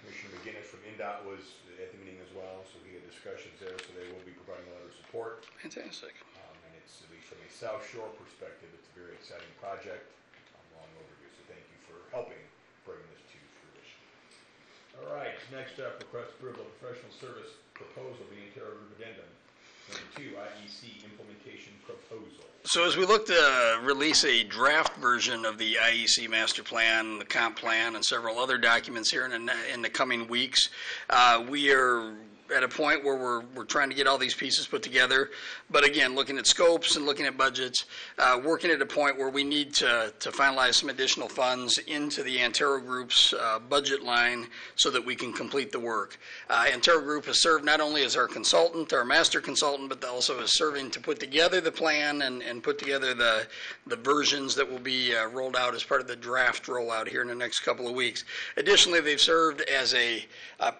S5: Commissioner McGuinness from INDOT was at the meeting as well, so we had discussions there, so they will be providing a letter of support.
S15: Fantastic.
S5: Um, and it's, at least from a South Shore perspective, it's a very exciting project, I'm long overdue, so thank you for helping bring this to fruition. All right, next up, request approval of professional service proposal, the Antero addendum. Number two, IEC implementation proposal.
S15: So as we look to release a draft version of the IEC master plan, the comp plan, and several other documents here in the, in the coming weeks, uh, we are at a point where we're, we're trying to get all these pieces put together. But again, looking at scopes and looking at budgets, uh, working at a point where we need to, to finalize some additional funds into the Antero Group's uh, budget line so that we can complete the work. Uh, Antero Group has served not only as our consultant, our master consultant, but also is serving to put together the plan and, and put together the, the versions that will be uh, rolled out as part of the draft rollout here in the next couple of weeks. Additionally, they've served as a,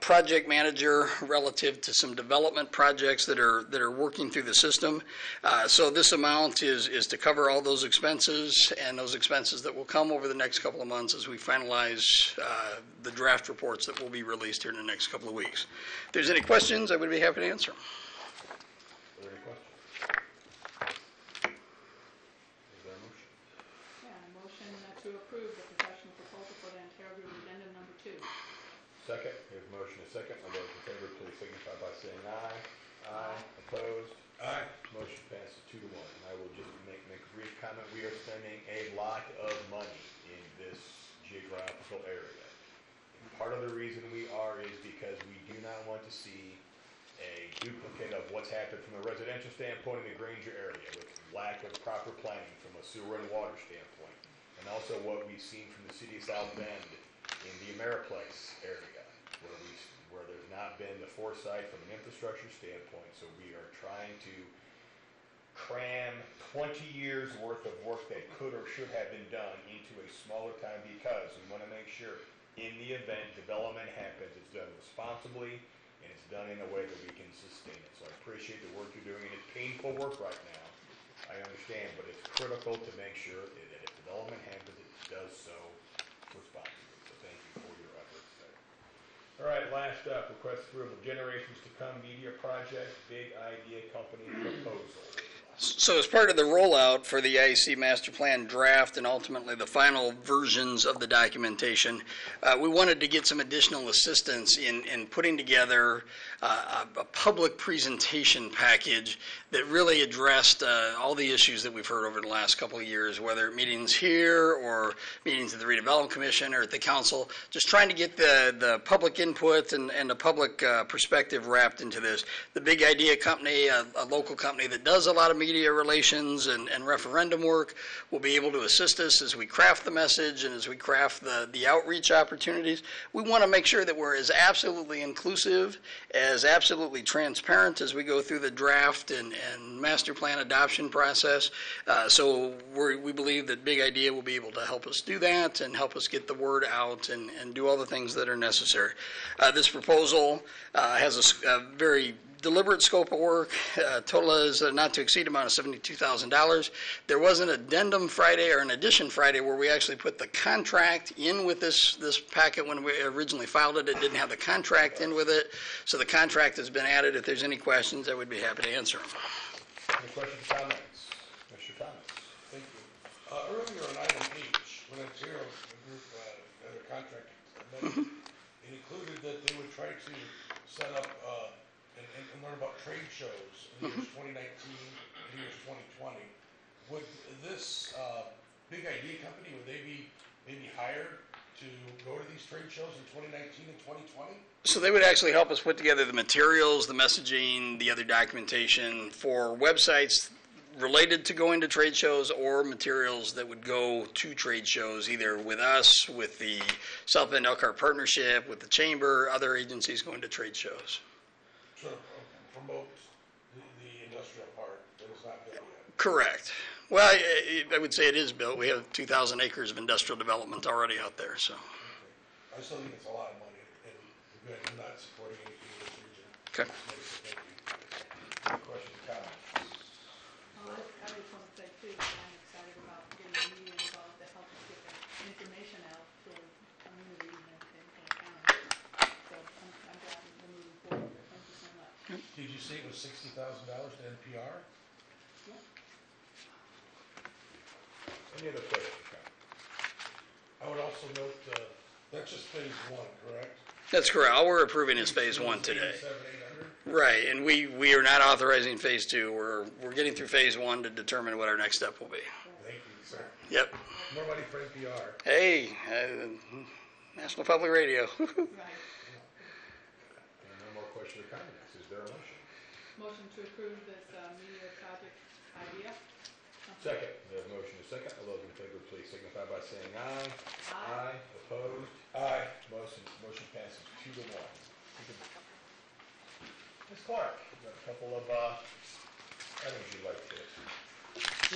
S15: project manager relative to some development projects that are, that are working through the system. Uh, So this amount is, is to cover all those expenses and those expenses that will come over the next couple of months as we finalize uh, the draft reports that will be released here in the next couple of weeks. If there's any questions, I would be happy to answer them.
S5: Are there any questions? Is there a motion?
S3: Yeah, a motion to approve the professional proposal for the Antero addendum number two.
S5: Second, second. All those in favor, please signify by saying aye. Aye. Opposed?
S2: Aye.
S5: Motion passes two to one. And I will just make, make a brief comment. We are spending a lot of money in this geographical area. And part of the reason we are is because we do not want to see a duplicate of what's happened from a residential standpoint in the Granger area with lack of proper planning from a sewer and water standpoint. And also what we've seen from the city of South Bend in the Ameriplex area, where we, not been the foresight from an infrastructure standpoint. So we are trying to cram twenty years' worth of work that could or should have been done into a smaller time because we want to make sure in the event development happens, it's done responsibly and it's done in a way that we can sustain it. So I appreciate the work you're doing, and it's painful work right now. I understand, but it's critical to make sure that if development happens, it does so responsibly. So thank you for your efforts there. All right, last up, request approval, Generations to Come Media Project, Big Idea Company proposal.
S15: So as part of the rollout for the IEC master plan draft and ultimately the final versions of the documentation, uh, we wanted to get some additional assistance in, in putting together uh, a, a public presentation package that really addressed uh, all the issues that we've heard over the last couple of years, whether meetings here or meetings at the redevelopment commission or at the council, just trying to get the, the public input and, and the public uh, perspective wrapped into this. The Big Idea Company, a, a local company that does a lot of media relations and, and referendum work, will be able to assist us as we craft the message and as we craft the, the outreach opportunities. We want to make sure that we're as absolutely inclusive, as absolutely transparent as we go through the draft and, and master plan adoption process. Uh, so we believe that Big Idea will be able to help us do that and help us get the word out and, and do all the things that are necessary. Uh, this proposal uh, has a very deliberate scope of work. Uh, total is a not to exceed amount of $72,000. There was an addendum Friday or an addition Friday where we actually put the contract in with this, this packet when we originally filed it. It didn't have the contract in with it. So the contract has been added. If there's any questions, I would be happy to answer them.
S5: Any questions, comments? Mr. Thomas?
S2: Thank you. Uh, earlier on item H, when Antero Group, uh, had a contract amended, it included that they would try to set up, uh, and, learn about trade shows in the years twenty nineteen and the years twenty twenty. Would this, uh, big idea company, would they be maybe hired to go to these trade shows in twenty nineteen and twenty twenty?
S15: So they would actually help us put together the materials, the messaging, the other documentation for websites related to going to trade shows or materials that would go to trade shows, either with us, with the South Bend Elkhart Partnership, with the Chamber, other agencies going to trade shows.
S2: Sort of uh, promote the, the industrial part that is not built yet.
S15: Correct. Well, I, I would say it is built. We have 2,000 acres of industrial development already out there, so.
S2: I still think it's a lot of money, and we're good, I'm not supporting anything in this region.
S15: Okay.
S2: Thank you.
S5: Any questions, comments?
S3: I I just want to say too, that I'm excited about getting the involved to help us get the information out to the community and, and and county. So I'm, I'm glad we're moving forward. Thank you so much.
S2: Did you say it was sixty thousand dollars to NPR?
S5: Any other questions.
S2: I would also note, uh, that's just phase one, correct?
S15: That's correct. All we're approving is phase one today.
S2: Eighty-seven, eight hundred?
S15: Right, and we, we are not authorizing phase two. We're, we're getting through phase one to determine what our next step will be.
S2: Thank you, sir.
S15: Yep.
S2: More money for NPR.
S15: Hey, uh, National Public Radio.
S5: And no more questions, questions or comments? Is there a motion?
S7: Motion to approve this uh, media project idea.
S5: Second, second. All those in favor, please signify by saying aye.
S7: Aye.
S5: Opposed?
S2: Aye.
S5: Motion, motion passes two to one. Ms. Clark, you got a couple of, uh, items you'd like to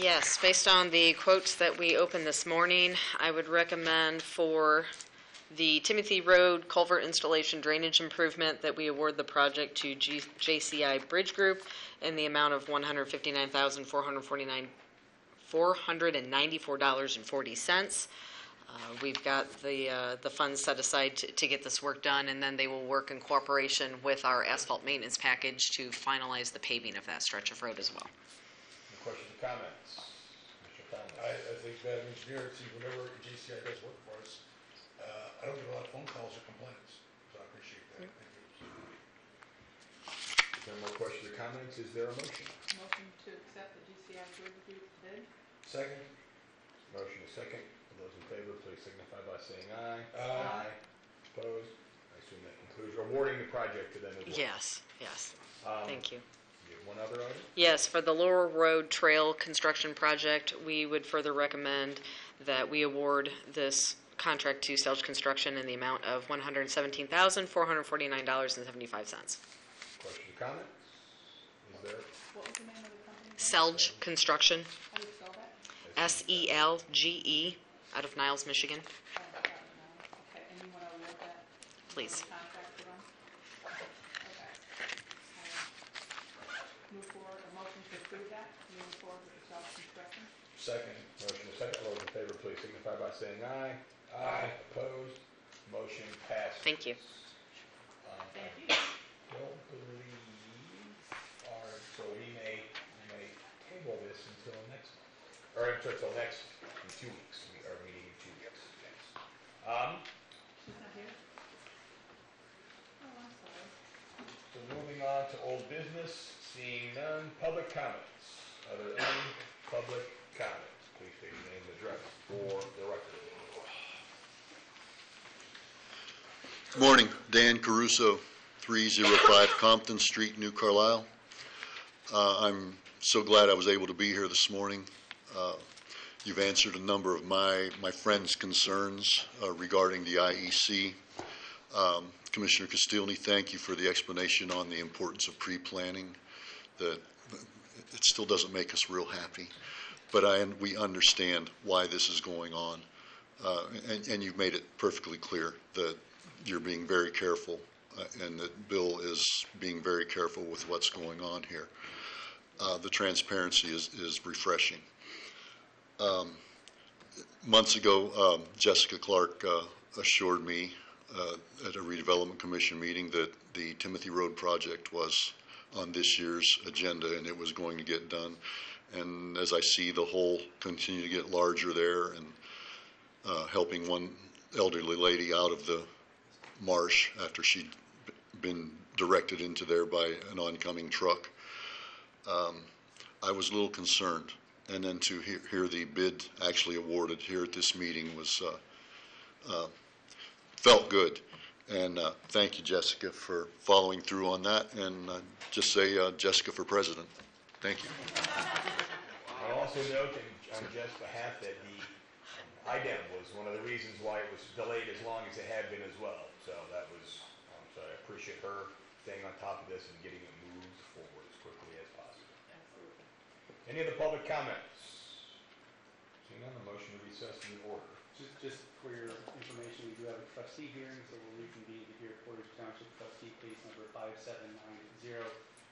S9: Yes, based on the quotes that we opened this morning, I would recommend for the Timothy Road culvert installation drainage improvement that we award the project to G- JCI Bridge Group in the amount of $159,449 $494.40. Uh, We've got the, uh, the funds set aside to, to get this work done, and then they will work in cooperation with our asphalt maintenance package to finalize the paving of that stretch of road as well.
S5: Any questions or comments? Mr. Conlon?
S2: I, I think Madam Engineer, see, whenever GCI does work for us, uh, I don't get a lot of phone calls or complaints, so I appreciate that. Thank you.
S5: If there are more questions or comments, is there a motion?
S7: Motion to accept the GCI Bridge Group bid.
S2: Second?
S5: Motion is second. All those in favor, please signify by saying aye.
S2: Aye.
S5: Opposed? I assume that concludes awarding the project to them as well.
S9: Yes, yes.
S5: Um,
S9: Thank you.
S5: You have one other item?
S9: Yes, for the Lower Road Trail construction project, we would further recommend that we award this contract to Selge Construction in the amount of $117,449.75.
S5: Questions or comments? Is there?
S7: What was the name of the company?
S9: Selge Construction,
S7: How do you spell that?
S9: S-E-L-G-E, out of Niles, Michigan.
S7: I got it now. Okay, and you want to award that?
S9: Please.
S7: Contract to them? Okay. Move forward, a motion to approve that, move forward with the Selge Construction.
S2: Second?
S5: Motion is second. All those in favor, please signify by saying aye.
S2: Aye.
S5: Opposed? Motion passes.
S9: Thank you.
S5: Um,
S7: Thank you.
S5: Don't believe, or, so we may, we may table this until next month. Or until, until next, in two weeks, we are meeting in two weeks. Um,
S7: She's not here? Oh, I'm sorry.
S5: so moving on to old business, seeing none, public comments. Are there any public comments? Please state your name and address for the record.
S4: Morning, Dan Caruso, 305 Compton Street, New Carlisle. Uh, I'm so glad I was able to be here this morning. Uh, You've answered a number of my, my friends' concerns uh, regarding the IEC. Um, Commissioner Kostielney, thank you for the explanation on the importance of pre-planning, that it still doesn't make us real happy, but I, we understand why this is going on. Uh, And, and you've made it perfectly clear that you're being very careful, uh, and that Bill is being very careful with what's going on here. Uh, The transparency is, is refreshing. Um, Months ago, um, Jessica Clark uh, assured me uh, at a redevelopment commission meeting that the Timothy Road project was on this year's agenda and it was going to get done. And as I see the hole continue to get larger there and uh, helping one elderly lady out of the marsh after she'd been directed into there by an oncoming truck, um, I was a little concerned. And then to hear, hear the bid actually awarded here at this meeting was, uh, uh, felt good. And uh, thank you, Jessica, for following through on that. And uh, just say uh, Jessica for president. Thank you.
S5: I'll also note on Jeff's behalf that the IDEM was one of the reasons why it was delayed as long as it had been as well. So that was, um, so I appreciate her staying on top of this and getting it moved forward as quickly as possible. Any other public comments? Seeing none, the motion to recess in order.
S8: Just, just for your information, we do have a trustee hearing, so we'll reconvene to hear Portage Township trustee case number 5790.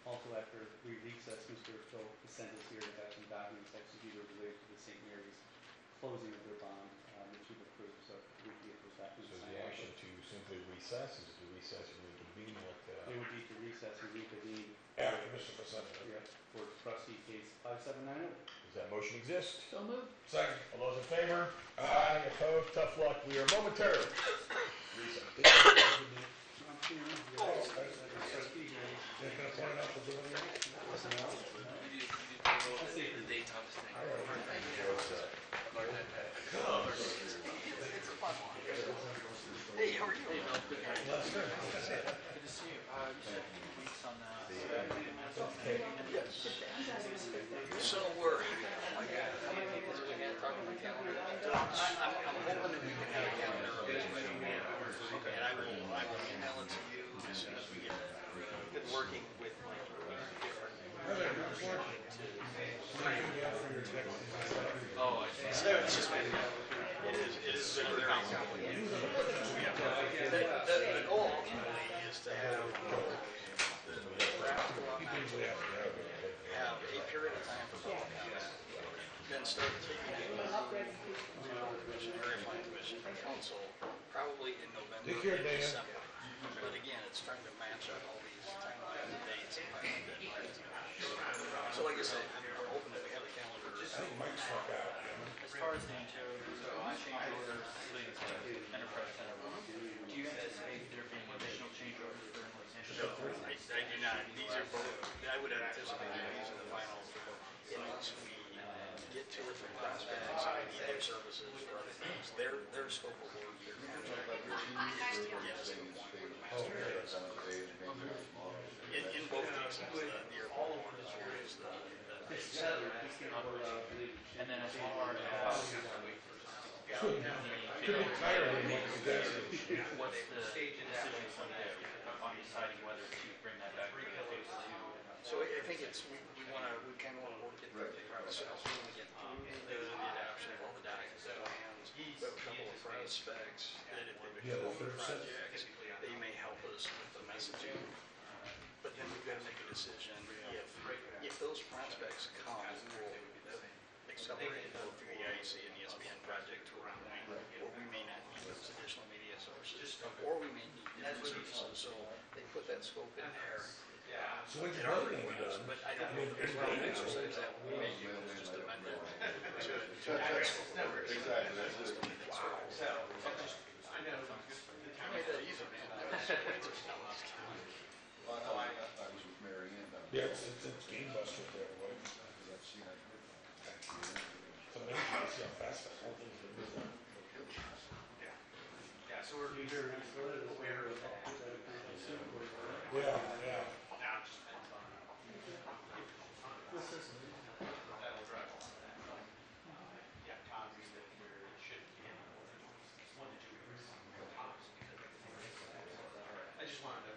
S8: Also, after we recess, Mr. Phil sent us here to have some documents executed related to the St. Mary's closing of their bond, um, which we've approved, so we can get those
S5: So
S8: documents.
S5: is
S8: signed
S5: the action to simply recess, is to recess and reconvene what,
S8: It
S5: uh,
S8: would be to recess and reconvene.
S2: After Mr. Pacetta.
S8: Yeah, for trustee case 5790.
S5: does that motion exist?
S7: So moved.
S2: Second?
S5: All those in favor? Aye. Opposed? Tough luck. We are momentarily recessed.
S8: Trustee hearing.
S2: Yeah, point out the video?
S8: Let's see.
S6: Hey, how are you?
S7: So we're.
S16: I'm hoping that we can have a calendar early. And I will, I will email it to you as soon as we get Been working with like different.
S2: Oh,
S16: I see. It's just been, it is, it is very complicated. The, the, the goal ultimately is to have the the draft go out in October, have a period of time for public comment, then start taking it to the commission, area plan commission, and council, probably in November
S2: Take care, Dan.
S16: December. But again, it's trying to match up all these timelines and dates and deadlines. So like I said, I'm hoping that we have a calendar.
S2: Mike's fuck out.
S17: As far as so I change orders leading to Enterprise Center. Do you anticipate there being additional change orders during those
S16: No, I, I do not. These are both, I would anticipate that these are the final innings we get to with the prospects, I need their services for other things. Their, their scope of work, their contract is to get us to the point where the master is. In, in both cases, the, the airport one is here is the, the
S17: And then as far as
S2: Could be tired of it,
S17: what's the decision someday on deciding whether to bring that back to the phase two?
S16: So I I think it's, we, we wanna, we kinda wanna work it the process, we wanna get through the, the adoption of all the documents, plans. We have a couple of prospects that if they
S2: Yeah, the
S16: become
S2: third set.
S16: projects, they may help us with the messaging. But then we've gotta make a decision, if, if those prospects come, we'll accelerate both the EIC and the ESPN project to a point where we may not need those additional media sources, or we may need different services, so they put that scope in there. Yeah.
S2: So when's
S16: It
S2: your
S16: already
S2: building
S16: was,
S2: done?
S16: but I don't know if there's any exercise that we may use, just amend it to, to that scope. Exactly, that's just amend that scope. I made that easy, man. That was-
S2: Yeah, it's, it's, it's game buster there, boy. It's amazing to see how fast that whole thing's been moving.
S17: Yeah, so we're, we're aware of that.
S2: Yeah, yeah.
S17: Now it just depends on. That'll drive all that. Yeah, Tom agrees that there should be any more than one to two years tops because of the I just wanted to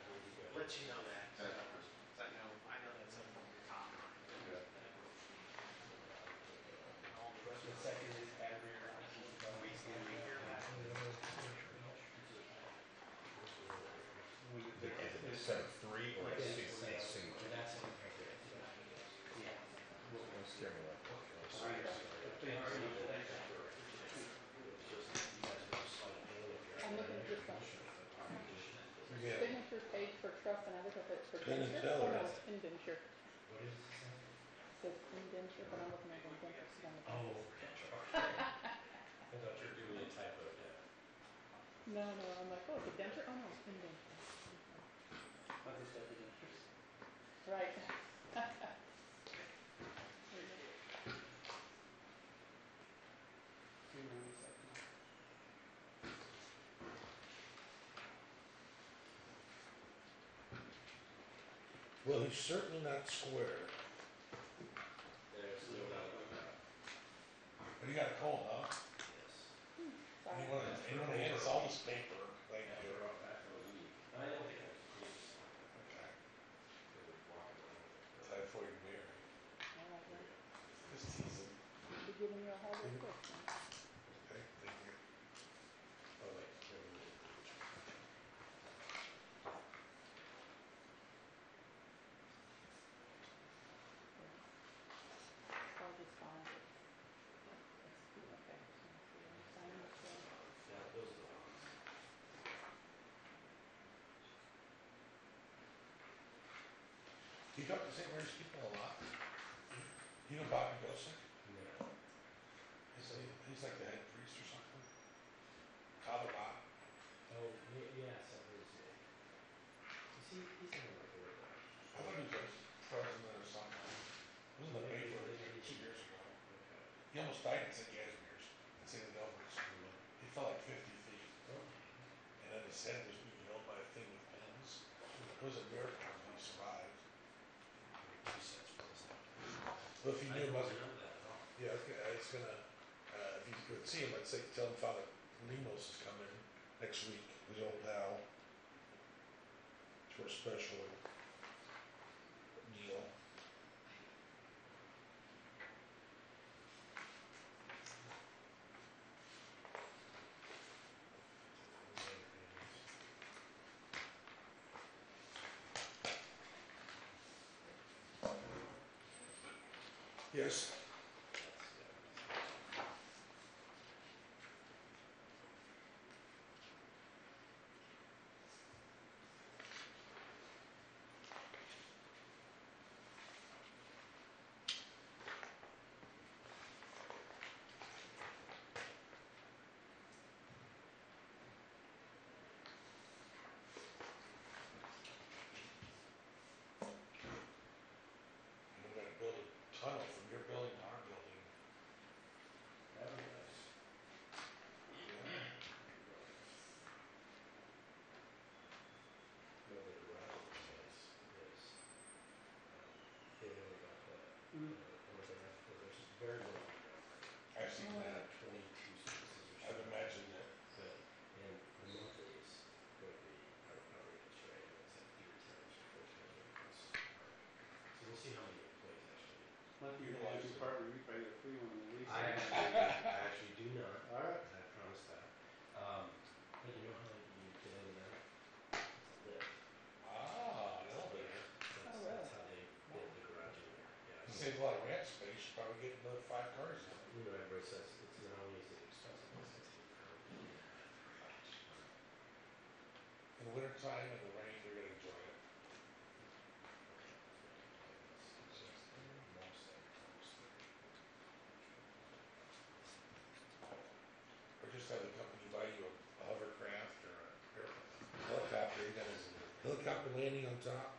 S17: let you know that. so, I know, I know that's something you're Tom.
S8: The second is add rear We, there's
S3: Set of three or a
S8: It's
S3: single?
S8: the same.
S3: Single.
S8: That's it. Yeah.
S3: Don't scare me
S7: I'm looking at this one.
S2: Yeah.
S7: Signature page for trust, and I look up at for
S2: Penn and
S7: indenture. Oh,
S2: Teller.
S7: no, it's indenture. Says indenture, but I'm looking at indenture. so I'm looking at-
S17: I thought you were doing a typo there.
S7: No, no, I'm like, oh, it's a denture? Oh, no, it's indenture. Right.
S2: Well, he's certainly not square. But you got a cold, huh?
S7: Sorry.
S2: You wanna, you hand us all this paper? Thank you. Okay. Time for your beer.
S7: All right, then.
S2: Just teasing.
S7: Be giving you a harder quick.
S2: Okay, thank you. Oh, wait, wait, wait.
S7: I'll just sign it. Okay. Sign it, so-
S2: You talk to St. Mary's people a lot? You know Bobby Gosek? He's like, he's like the head priest or something? Father Bob?
S17: Oh, yes, I heard. Is he, he's in the.
S2: I thought he was president or something. It was in the paper two years ago. He almost died in St. gonna, uh, if you
S3: could see him, I'd say, tell him Father Lemos is coming next week, his old pal. For a special deal. Yes. Yes
S2: time and the rain, you're going to
S3: enjoy it. Or just have the company buy you a hovercraft or or a helicopter, you got a helicopter landing on top.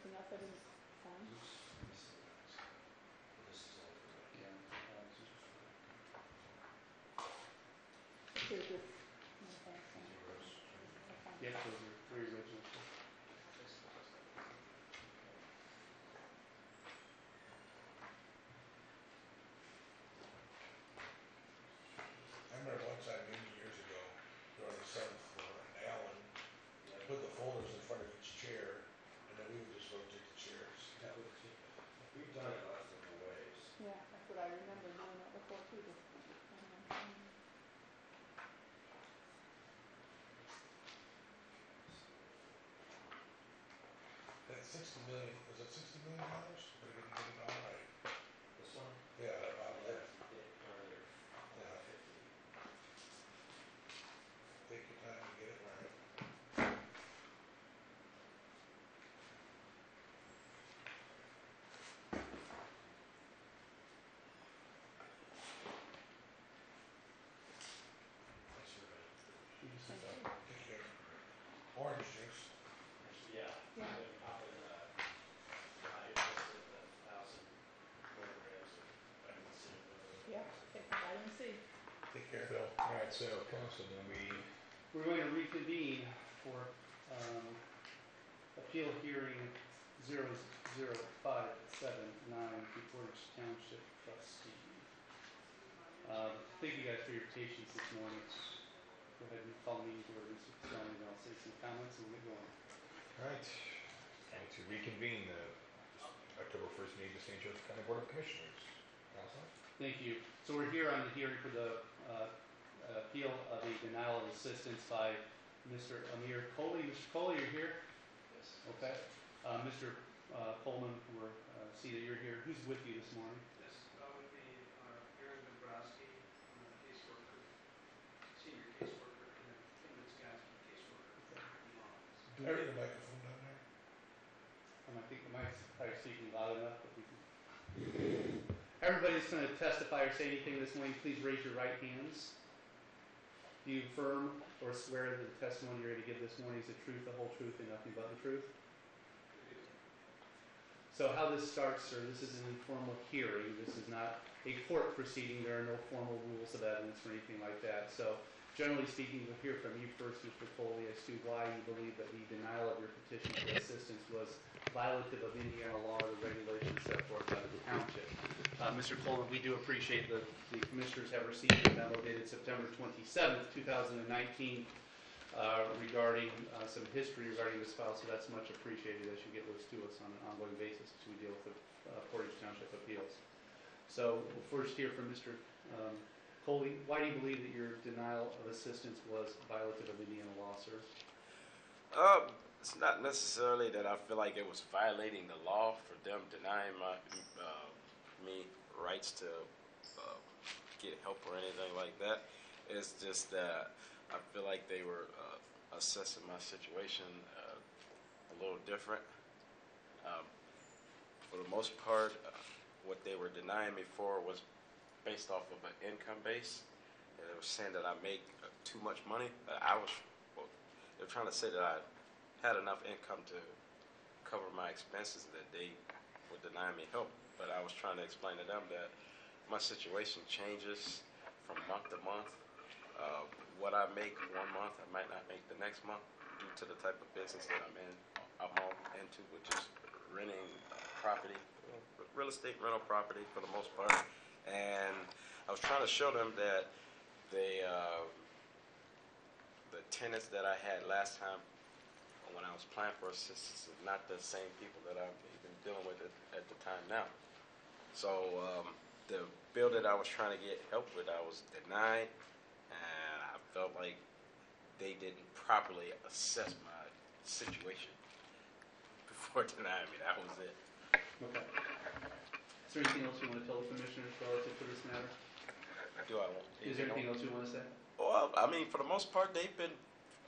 S7: anything else I didn't sign?
S3: sixty million, was it sixty million dollars? If
S2: you care.
S5: Phil, all right, so council, then we,
S8: We're going to reconvene for um, appeal hearing 00579 to Portage Township trustee. Uh, Thank you guys for your patience this morning. Go ahead and call me to order, Mr. Kostielney, and I'll say some comments and we'll get going.
S5: all right, and to reconvene the October first meeting of the St. Joseph County Board of Commissioners. Council?
S8: Thank you. So we're here on the hearing for the uh, appeal of the denial of assistance by Mr. Amir Coley. Mr. Coley, you're here?
S18: Yes.
S8: Okay. Uh, Mr. uh, Coleman, we're, uh, see that you're here. Who's with you this morning?
S18: This uh, would be our Aaron Dombrowski, uh, caseworker, senior caseworker, and then Kim Witzkowski, caseworker in the office.
S2: Do we need a microphone down there?
S8: Um, I think the mic's probably speaking loud enough, but we can. Everybody that's going to testify or say anything this morning, please raise your right hands. Do you affirm or swear that the testimony you're going to give this morning is the truth, the whole truth, and nothing but the truth? So how this starts, sir, this is an informal hearing. This is not a court proceeding. There are no formal rules of evidence or anything like that. So generally speaking, we'll hear from you first, Mr. Foley, as to why you believe that the denial of your petition for assistance was violative of Indiana law or the regulations set forth by the township. Uh, Mr. Coleman, we do appreciate that the commissioners have received a memo dated September 27th, 2019, uh, regarding uh, some history regarding this file, so that's much appreciated as you get those to us on an ongoing basis as we deal with the uh, Portage Township appeals. So we'll first hear from Mr. um, Why do you believe that your denial of assistance was violative of Indiana law, sir?
S19: Uh, it's not necessarily that I feel like it was violating the law for them denying my uh, me rights to uh, get help or anything like that. It's just that I feel like they were uh, assessing my situation uh, a little different. Um, for the most part, uh, what they were denying me for was based off of an income base. And they were saying that I make uh, too much money. I was, well, they were trying to say that I had enough income to cover my expenses that they would deny me help. But I was trying to explain to them that my situation changes from month to month. Uh, what I make one month, I might not make the next month due to the type of business that I'm in. I'm all into, which is renting property, real estate rental property for the most part. And I was trying to show them that they, uh, the tenants that I had last time when I was applying for assistance is not the same people that I'm even dealing with at, at the time now. So um, the bill that I was trying to get help with, I was denied, and I felt like they didn't properly assess my situation before denying me. That was it.
S8: Okay. Is there anything else you want to tell the commissioners relative to this matter?
S19: Do I want?
S8: Is there anything else you want to say?
S19: Well, I mean, for the most part, they've been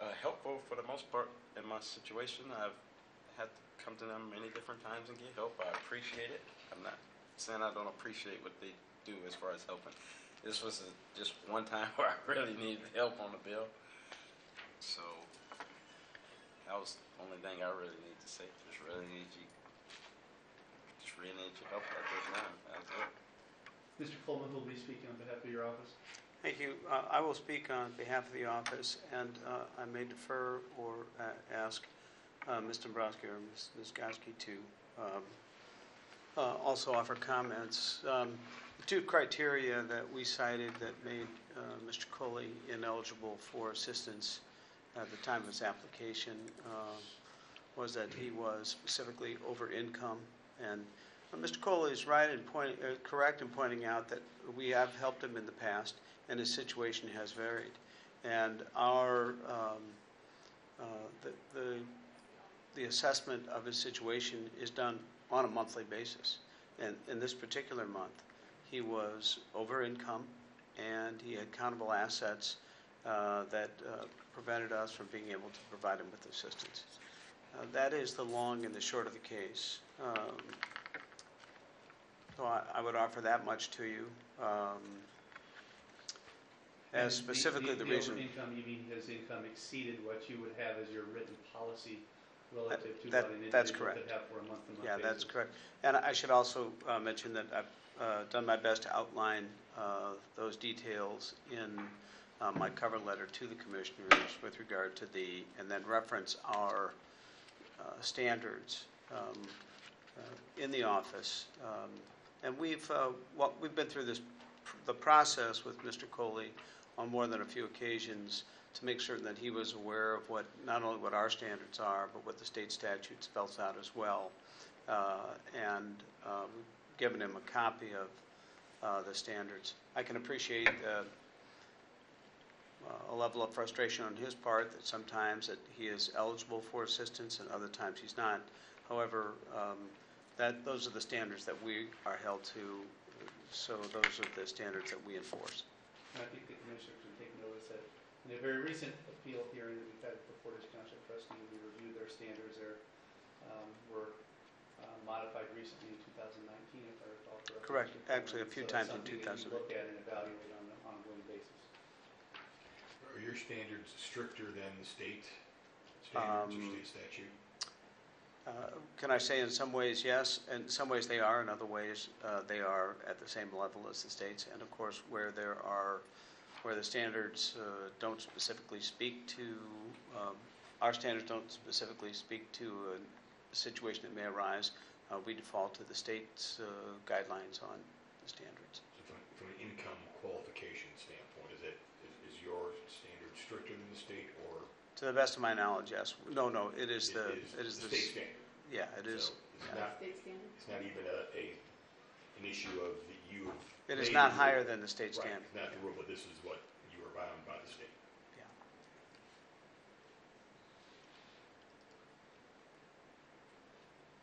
S19: uh, helpful for the most part in my situation. I've had to come to them many different times and get help. I appreciate it. I'm not saying I don't appreciate what they do as far as helping. This was a, just one time where I really needed help on the bill. So that was the only thing I really need to say. Just really need you. Just really need your help at this time.
S8: Mr. Coleman will be speaking on behalf of your office.
S18: Thank you. Uh, I will speak on behalf of the office, and uh, I may defer or uh, ask uh, Ms. Dombrowski or Ms. Ms. To um, uh, also offer comments. Um, The two criteria that we cited that made uh, Mr. Coley ineligible for assistance at the time of his application uh, was that he was specifically over income. And Mr. Cole is right in point, uh, correct in pointing out that we have helped him in the past, and his situation has varied. And our, um, uh, the, the, the assessment of his situation is done on a monthly basis. And in this particular month, he was over income, and he had countable assets uh, that uh, prevented us from being able to provide him with assistance. Uh, That is the long and the short of the case. Um, So I, I would offer that much to you. Um, As specifically the reason.
S8: over income, you mean his income exceeded what you would have as your written policy relative to
S18: That-
S8: what an
S18: that's
S8: individual could
S18: correct.
S8: have for a month-to-month
S18: Yeah, that's correct. And I should also uh, mention that I've uh, done my best to outline uh, those details in uh, my cover letter to the commissioners with regard to the, and then reference our uh, standards um, uh, in the office. Um, And we've, uh, what, we've been through this, the process with Mr. Coley on more than a few occasions to make certain that he was aware of what, not only what our standards are, but what the state statute spells out as well. Uh, And we've given him a copy of uh, the standards. I can appreciate uh, a level of frustration on his part that sometimes that he is eligible for assistance and other times he's not. However, um, that, those are the standards that we are held to, so those are the standards that we enforce.
S8: And I think the commissioners can take notice that in a very recent appeal hearing that we've had before Portage Township trustee, we reviewed their standards there, um, were uh, modified recently in 2019, if I recall correctly.
S18: Correct. Actually, a few
S8: So
S18: times
S8: that's
S18: in
S8: something that you
S18: 2019.
S8: look at and evaluate on an ongoing basis.
S5: Are your standards stricter than the state standards or
S18: Um,
S5: state statute?
S18: Uh, Can I say in some ways, yes, in some ways they are, in other ways, uh, they are at the same level as the states. And of course, where there are, where the standards uh, don't specifically speak to, um, our standards don't specifically speak to a situation that may arise, uh, we default to the state's uh, guidelines on the standards.
S5: So from, from an income qualification standpoint, is it, is, is your standard stricter than the state or?
S18: To the best of my knowledge, yes. No, no, it is
S5: It
S18: the,
S5: is
S18: it is
S5: the
S18: the.
S5: state standard.
S18: Yeah, it is.
S5: So It's not,
S3: State standard?
S5: it's not even a, a, an issue of that you have.
S18: It is not higher
S5: rule.
S18: than the state
S5: Right,
S18: standard.
S5: it's not the rule, but this is what you are bound by the state.
S18: Yeah.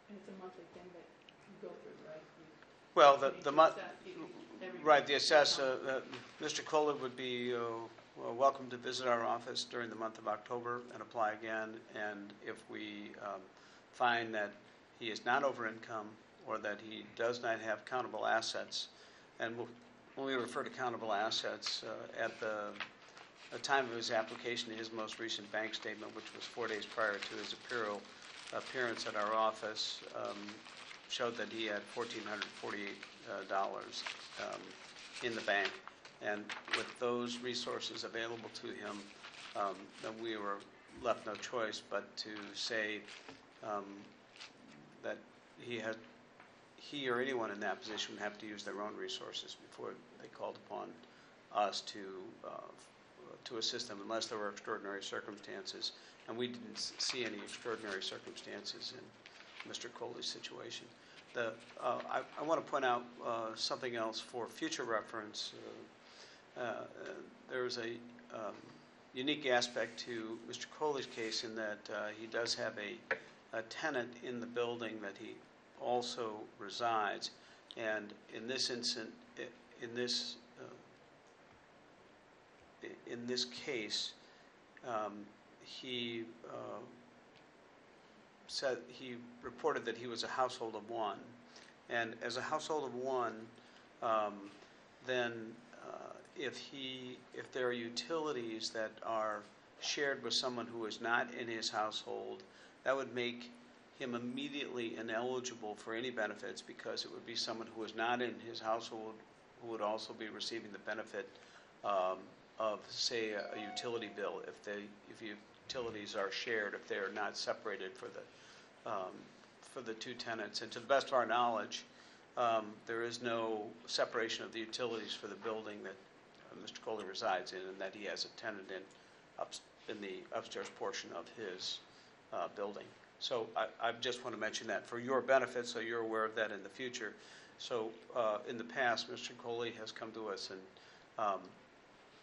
S3: And it's a monthly thing that you go through, right? You-
S18: Well, the,
S3: you
S18: the
S3: can
S18: month,
S3: assess people every
S18: right, the
S3: month.
S18: assess, uh, uh, Mr. Kohler would be uh, well, welcome to visit our office during the month of October and apply again. And if we um, find that he is not over income or that he does not have countable assets, and we'll- when we refer to countable assets, uh, at the, the time of his application, his most recent bank statement, which was four days prior to his appeal, appearance at our office, um, showed that he had 1,448 uh, dollars, um, in the bank. And with those resources available to him, um, then we were left no choice but to say um, that he had, he or anyone in that position would have to use their own resources before they called upon us to, uh, to assist them unless there were extraordinary circumstances. And we didn't see any extraordinary circumstances in Mr. Coley's situation. The, uh, I, I want to point out uh, something else for future reference. Uh, There's a um, unique aspect to Mr. Coley's case in that uh, he does have a, a tenant in the building that he also resides. And in this instant, in this, uh, in this case, um, he uh, said, he reported that he was a household of one. And as a household of one, um, then if he, if there are utilities that are shared with someone who is not in his household, that would make him immediately ineligible for any benefits because it would be someone who is not in his household who would also be receiving the benefit um, of, say, a a utility bill if the if utilities are shared, if they're not separated for the, um, for the two tenants. And to the best of our knowledge, um, there is no separation of the utilities for the building that Mr. Coley resides in and that he has a tenant in, ups- in the upstairs portion of his uh, building. So I, I just want to mention that for your benefit, so you're aware of that in the future. So uh, in the past, Mr. Coley has come to us and um,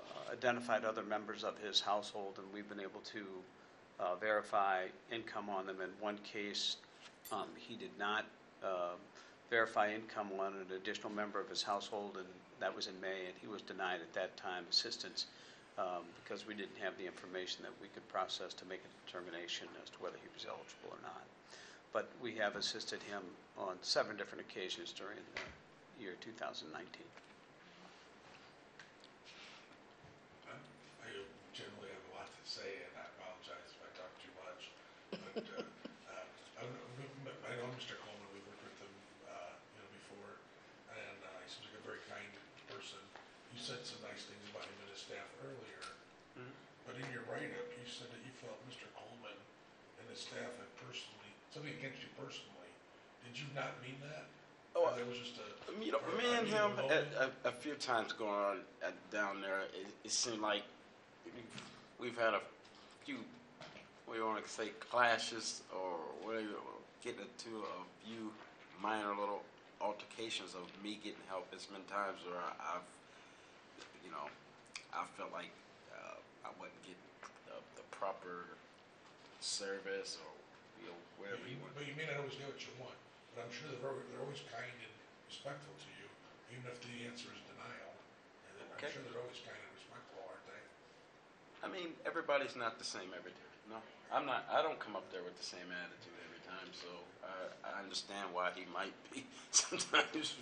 S18: uh, identified other members of his household, and we've been able to uh, verify income on them. In one case, um, he did not uh, verify income on an additional member of his household, and that was in May, and he was denied at that time assistance um, because we didn't have the information that we could process to make a determination as to whether he was eligible or not. But we have assisted him on seven different occasions during the year 2019.
S2: I'm- I generally have a lot to say, and I apologize if I talk too much. But uh, uh, I I know Mr. Coleman, we worked with him, uh, you know, before, and uh, he seems like a very kind person. Staff had personally, something against you personally. Did you not mean that?
S19: Oh,
S2: Or there was just a.
S19: You know, me and him, a, a, a few times going uh, down there, it, it seemed like we've had a few, we want to say clashes or whatever, getting into a few minor little altercations of me getting help. It's been times where I, I've, you know, I felt like uh, I wasn't getting the, the proper service or, you know, whatever you want.
S2: But you may not always get what you want, but I'm sure they're, they're always kind and respectful to you, even if the answer is denial. And then I'm
S19: Okay.
S2: sure they're always kind and respectful, aren't they?
S19: I mean, everybody's not the same every day. No, I'm not. I don't come up there with the same attitude every time. So I, I understand why he might be sometimes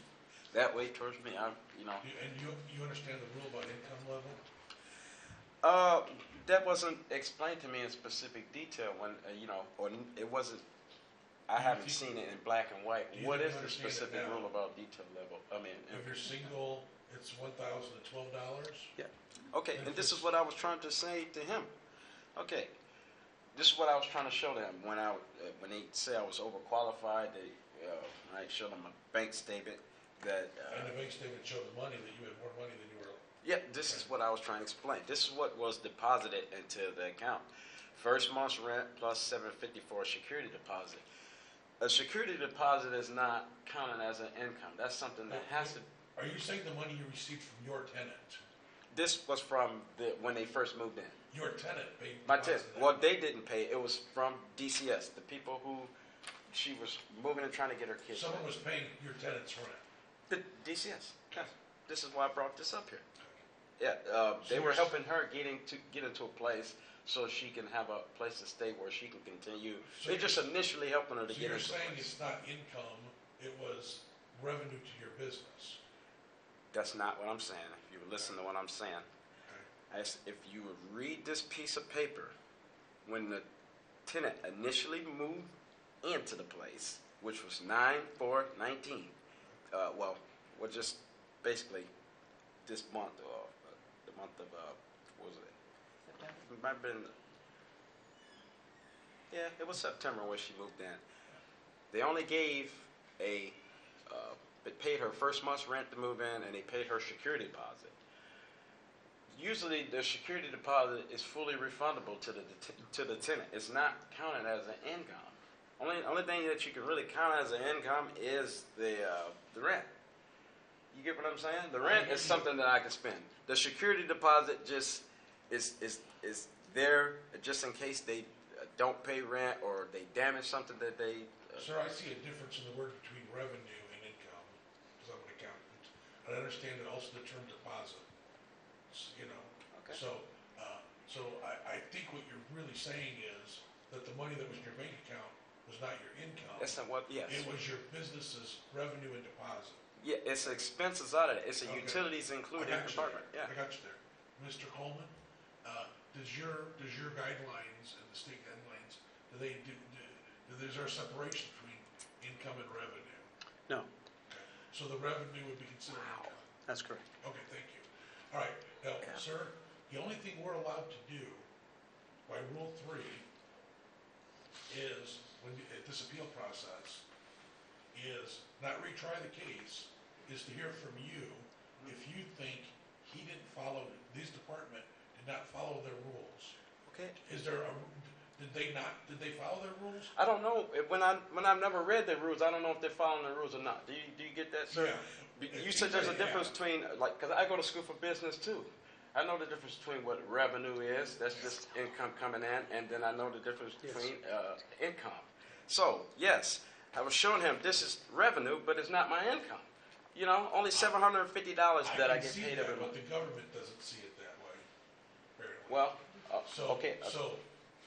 S19: that way towards me. I, you know,
S2: You- And you, you understand the rule about income level?
S19: uh, that wasn't explained to me in specific detail when uh, you know, or it wasn't. I haven't seen it in black and white.
S2: You
S19: What the
S2: understand it
S19: specific
S2: now.
S19: rule about detail level? I mean,
S2: If you're single, it's one thousand and twelve dollars?
S19: Yeah. Okay, and this is what I was trying to say to him. Okay, this is what I was trying to show them when I uh, when they say I was overqualified. They, uh, I showed them a bank statement that. Uh,
S2: And the bank statement showed the money, that you had more money than you
S19: yeah, this is what I was trying to explain. This is what was deposited into the account. First month's rent plus seven fifty for a security deposit. A security deposit is not counted as an income. That's something that has to.
S2: Are you saying the money you received from your tenant?
S19: This was from the when they first moved in.
S2: Your tenant paid.
S19: My tenant.
S2: deposit
S19: Well, they didn't pay. It was from DCS, the people who she was moving and trying to get her kids.
S2: Someone was paying your tenant's rent.
S19: The DCS. Yes. This is why I brought this up here. Yeah, uh, they were helping her getting to get into a place so she can have a place to stay where she can continue.
S2: So
S19: They're just initially helping her to
S2: So
S19: get
S2: you're
S19: into
S2: saying
S19: place.
S2: it's not income, it was revenue to your business?
S19: That's not what I'm saying. If you listen to what I'm saying, as if you would read this piece of paper, when the tenant initially moved into the place, which was nine four nineteen, uh, well, well, just basically this month, uh, the month of uh, what was it? It might have been. Yeah, it was September when she moved in. They only gave a, uh, they paid her first month's rent to move in, and they paid her security deposit. Usually, the security deposit is fully refundable to the to the tenant. It's not counted as an income. Only only thing that you can really count as an income is the uh, the rent. You get what I'm saying? The rent is something that I can spend. The security deposit just is is is there just in case they don't pay rent or they damage something that they. Uh,
S2: Sir, I see a difference in the word between revenue and income, because I'm an accountant. And I understand that also the term deposit, s- you know?
S19: Okay.
S2: So, uh, so I, I think what you're really saying is that the money that was in your bank account was not your income.
S19: That's not what- yes.
S2: It was your business's revenue and deposit.
S19: Yeah, it's expenses out of it. It's a
S2: Okay.
S19: utilities included
S2: I got you
S19: department.
S2: there.
S19: Yeah.
S2: I got you there. Mr. Coleman, uh, does your, does your guidelines and the state guidelines, do they, do, do, is there a separation between income and revenue?
S18: No,
S2: Okay. So the revenue would be considered income?
S18: that's correct.
S2: Okay, thank you. All right, now, sir, the only thing we're allowed to do by Rule Three is, when, you- at this appeal process, is not retry the case, is to hear from you if you think he didn't follow, these department did not follow their rules.
S19: Okay.
S2: Is there a, did they not, did they follow their rules?
S19: I don't know when I when I've never read their rules. I don't know if they're following the rules or not. Do you do you get that, sir?
S2: Yeah.
S19: You
S2: you
S19: said there's a
S2: say, yeah.
S19: difference between like because I go to school for business too. I know the difference between what revenue is. That's just income coming in, and then I know the difference
S18: Yes.
S19: between uh, income. So yes, I was showing him this is revenue, but it's not my income. You know, only seven hundred and fifty dollars that I get
S2: see
S19: paid
S2: that,
S19: every
S2: But the government doesn't see it that way, apparently.
S19: Well, uh,
S2: So,
S19: okay, uh,
S2: so,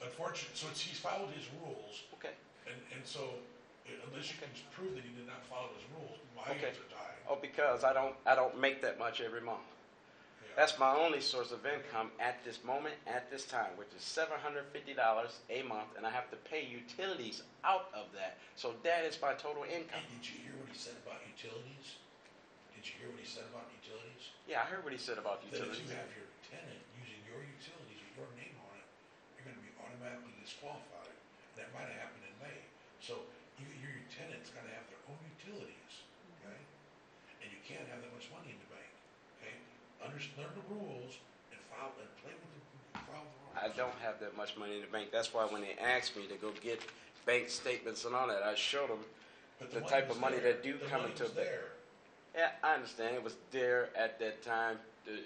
S2: unfortunately, so it's, he's followed his rules,
S19: okay.
S2: and, and so, unless you can prove that he did not follow his rules, my
S19: Okay.
S2: hands are tied.
S19: Oh, because I don't, I don't make that much every month.
S2: Yeah.
S19: That's my only source of income at this moment, at this time, which is seven hundred fifty dollars a month, and I have to pay utilities out of that. So that is my total income.
S2: Hey, did you hear what he said about utilities? Did you hear what he said about utilities?
S19: Yeah, I heard what he said about
S2: That if
S19: utilities.
S2: you have your tenant using your utilities with your name on it, you're gonna be automatically disqualified. And that might have happened in May. So you, your tenant's gotta have their own utilities, okay? And you can't have that much money in the bank, okay? Understand the rules and file, and play with the, follow the rules.
S19: I don't have that much money in the bank. That's why when they asked me to go get bank statements and all that, I showed them
S2: But
S19: the
S2: money
S19: type
S2: was
S19: of money
S2: there.
S19: that do
S2: The
S19: come
S2: money
S19: into
S2: was
S19: the.
S2: there.
S19: Yeah, I understand. It was there at that time, the,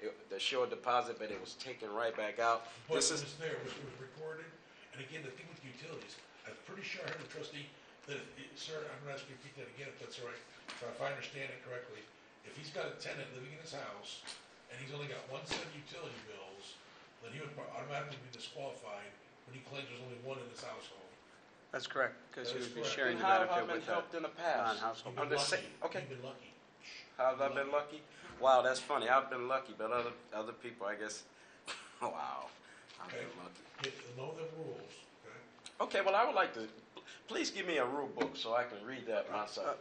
S19: it- the show deposit, but it was taken right back out.
S2: But
S19: This
S2: it
S19: is,
S2: was there, it was, it was recorded, and again, the thing with utilities, I'm pretty sure I heard the trustee, that, if- it- sir, I'm gonna ask you to repeat that again, if that's all right. So if I understand it correctly, if he's got a tenant living in his house, and he's only got one set of utility bills, then he would automatically be disqualified when he claims there's only one in his household.
S18: That's correct, because
S2: That
S18: you would be sharing the
S19: how have
S18: benefit
S19: I been
S18: with the
S19: helped in the past?
S18: non-household.
S2: You've
S19: I'm
S2: been
S19: just
S2: lucky,
S19: saying- okay.
S2: you've been lucky.
S19: How have I been lucky? Wow, that's funny. I've been lucky, but other, other people, I guess, wow, I've
S2: Okay.
S19: been lucky.
S2: Get, know the rules, okay?
S19: Okay, well, I would like to, please give me a rule book so I can read that myself.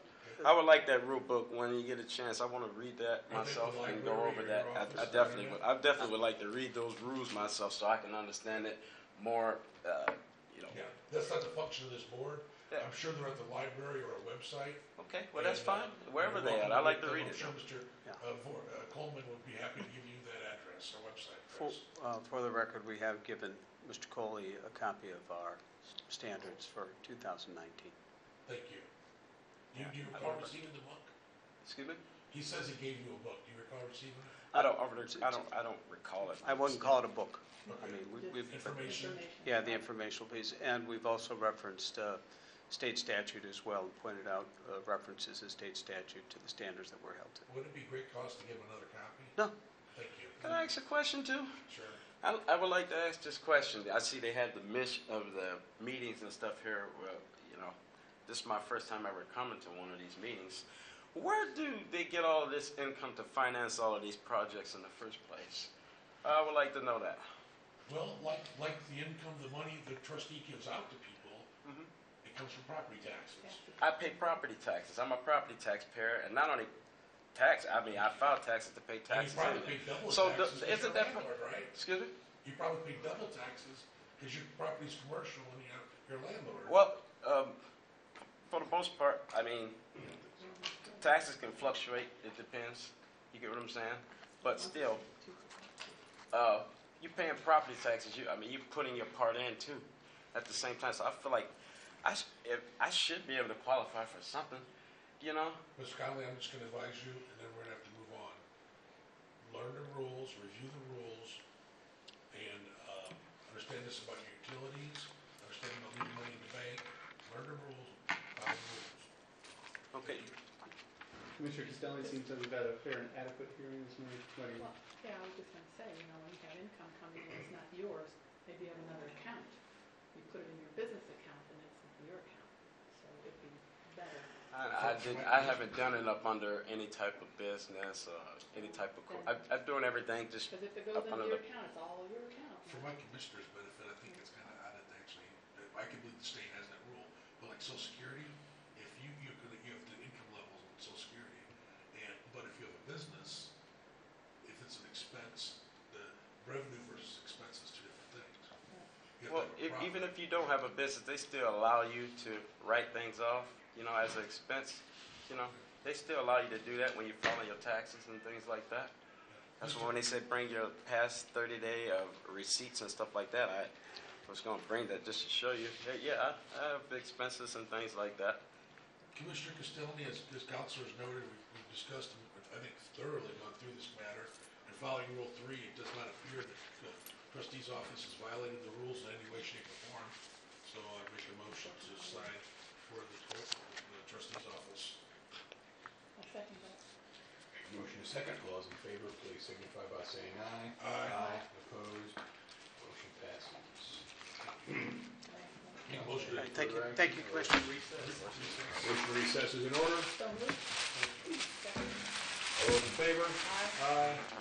S19: I would like that rule book when you get a chance. I want to read that myself
S2: the
S19: and go over that. I, I definitely would. I definitely would like to read those rules myself so I can understand it more. Uh, you know.
S2: Yeah, that's not the function of this board.
S19: Yeah.
S2: I'm sure they're at the library or a website.
S19: Okay, well that's
S2: And, uh,
S19: fine. Wherever
S2: you're
S19: they at,
S2: welcome
S19: I like to
S2: get
S19: read it.
S2: I'm sure Mr.
S18: Yeah.
S2: uh, Vor- uh, Coleman would be happy to give you that address, or website
S18: For,
S2: address.
S18: uh, for the record, we have given Mr. Coley a copy of our standards for 2019.
S2: Thank you. Do you, do you
S18: Yeah, I
S2: recall
S18: remember.
S2: receiving the book?
S19: Excuse me.
S2: He says he gave you a book. Do you recall receiving it?
S19: I don't. I don't. I don't recall it.
S18: I wouldn't call it a book. I mean, we- we've,
S2: Information?
S18: yeah, the informational piece, and we've also referenced uh, state statute as well, and pointed out uh, references to state statute to the standards that we're held to.
S2: Would it be great cost to give another copy?
S18: No.
S2: Thank you.
S19: Can I ask a question too?
S2: Sure.
S19: I, I would like to ask this question. I see they had the mission of the meetings and stuff here. Well, you know, this is my first time ever coming to one of these meetings. Where do they get all of this income to finance all of these projects in the first place? I would like to know that.
S2: Well, like, like the income, the money the trustee gives out to people,
S19: Mhm.
S2: it comes from property taxes.
S19: I pay property taxes. I'm a property taxpayer, and not only tax. I mean, I file taxes to pay
S2: And you
S19: taxes.
S2: probably pay double
S19: So
S2: taxes
S19: isn't
S2: you're a
S19: that?
S2: landlord, right?
S19: Excuse me.
S2: You probably pay double taxes because your property's commercial and you're, you're a landlord.
S19: Well, um, for the most part, I mean, taxes can fluctuate. It depends. You get what I'm saying? But still, uh, you paying property taxes. You, I mean, you're putting your part in too. At the same time, so I feel like I, sh- if, I should be able to qualify for something. You know?
S2: Mr. Conley, I'm just gonna advise you, and then we're gonna have to move on. Learn the rules, review the rules, and, um, understand this about your utilities, understand about leaving money in the bank, learn the rules, follow the rules.
S19: Okay.
S8: Commissioner Kostielney, seems that we've had a fair and adequate hearing this morning. What do you-
S3: Well, yeah, I was just gonna say, you know, when you have income coming in, it's not yours, maybe you have another account. You put it in your business account and it's your account, so it'd be better.
S19: I, I did. I haven't done it up under any type of business or any type of. Co- I, I'm doing everything just
S3: Because if it goes
S19: up
S3: into
S19: under
S3: your
S19: the.
S3: account, it's all your account.
S2: For my commissioner's benefit, I think it's kinda odd that actually, that I can believe the state has that rule, but like social security, if you, you're gonna, you have the income levels on social security, and, but if you have a business, if it's an expense, the revenue versus expense is two different things. You have
S19: Well,
S2: to have a
S19: if,
S2: profit.
S19: Even if you don't have a business, they still allow you to write things off. You know, as an expense. You know, they still allow you to do that when you file your taxes and things like that. That's why when they said bring your past 30 day of receipts and stuff like that, I was going to bring that just to show you. Hey, yeah, I, I have expenses and things like that.
S2: Commissioner Kostielney, as, as has noted, we've, we've discussed, I think thoroughly gone through this matter. And following Rule Three, it does not appear that the trustee's office has violated the rules in any way, shape, or form. So I make a motion to sign for the, the trustee's office.
S3: I'll second that.
S5: Motion is second. All those in favor, please signify by saying aye.
S2: Aye.
S5: Opposed? Motion passes.
S2: Need a motion to-
S18: All right, Thank you, thank you, Commissioner.
S5: Motion recess is in order.
S3: So moved.
S5: All those in favor?
S3: Aye.
S5: Aye.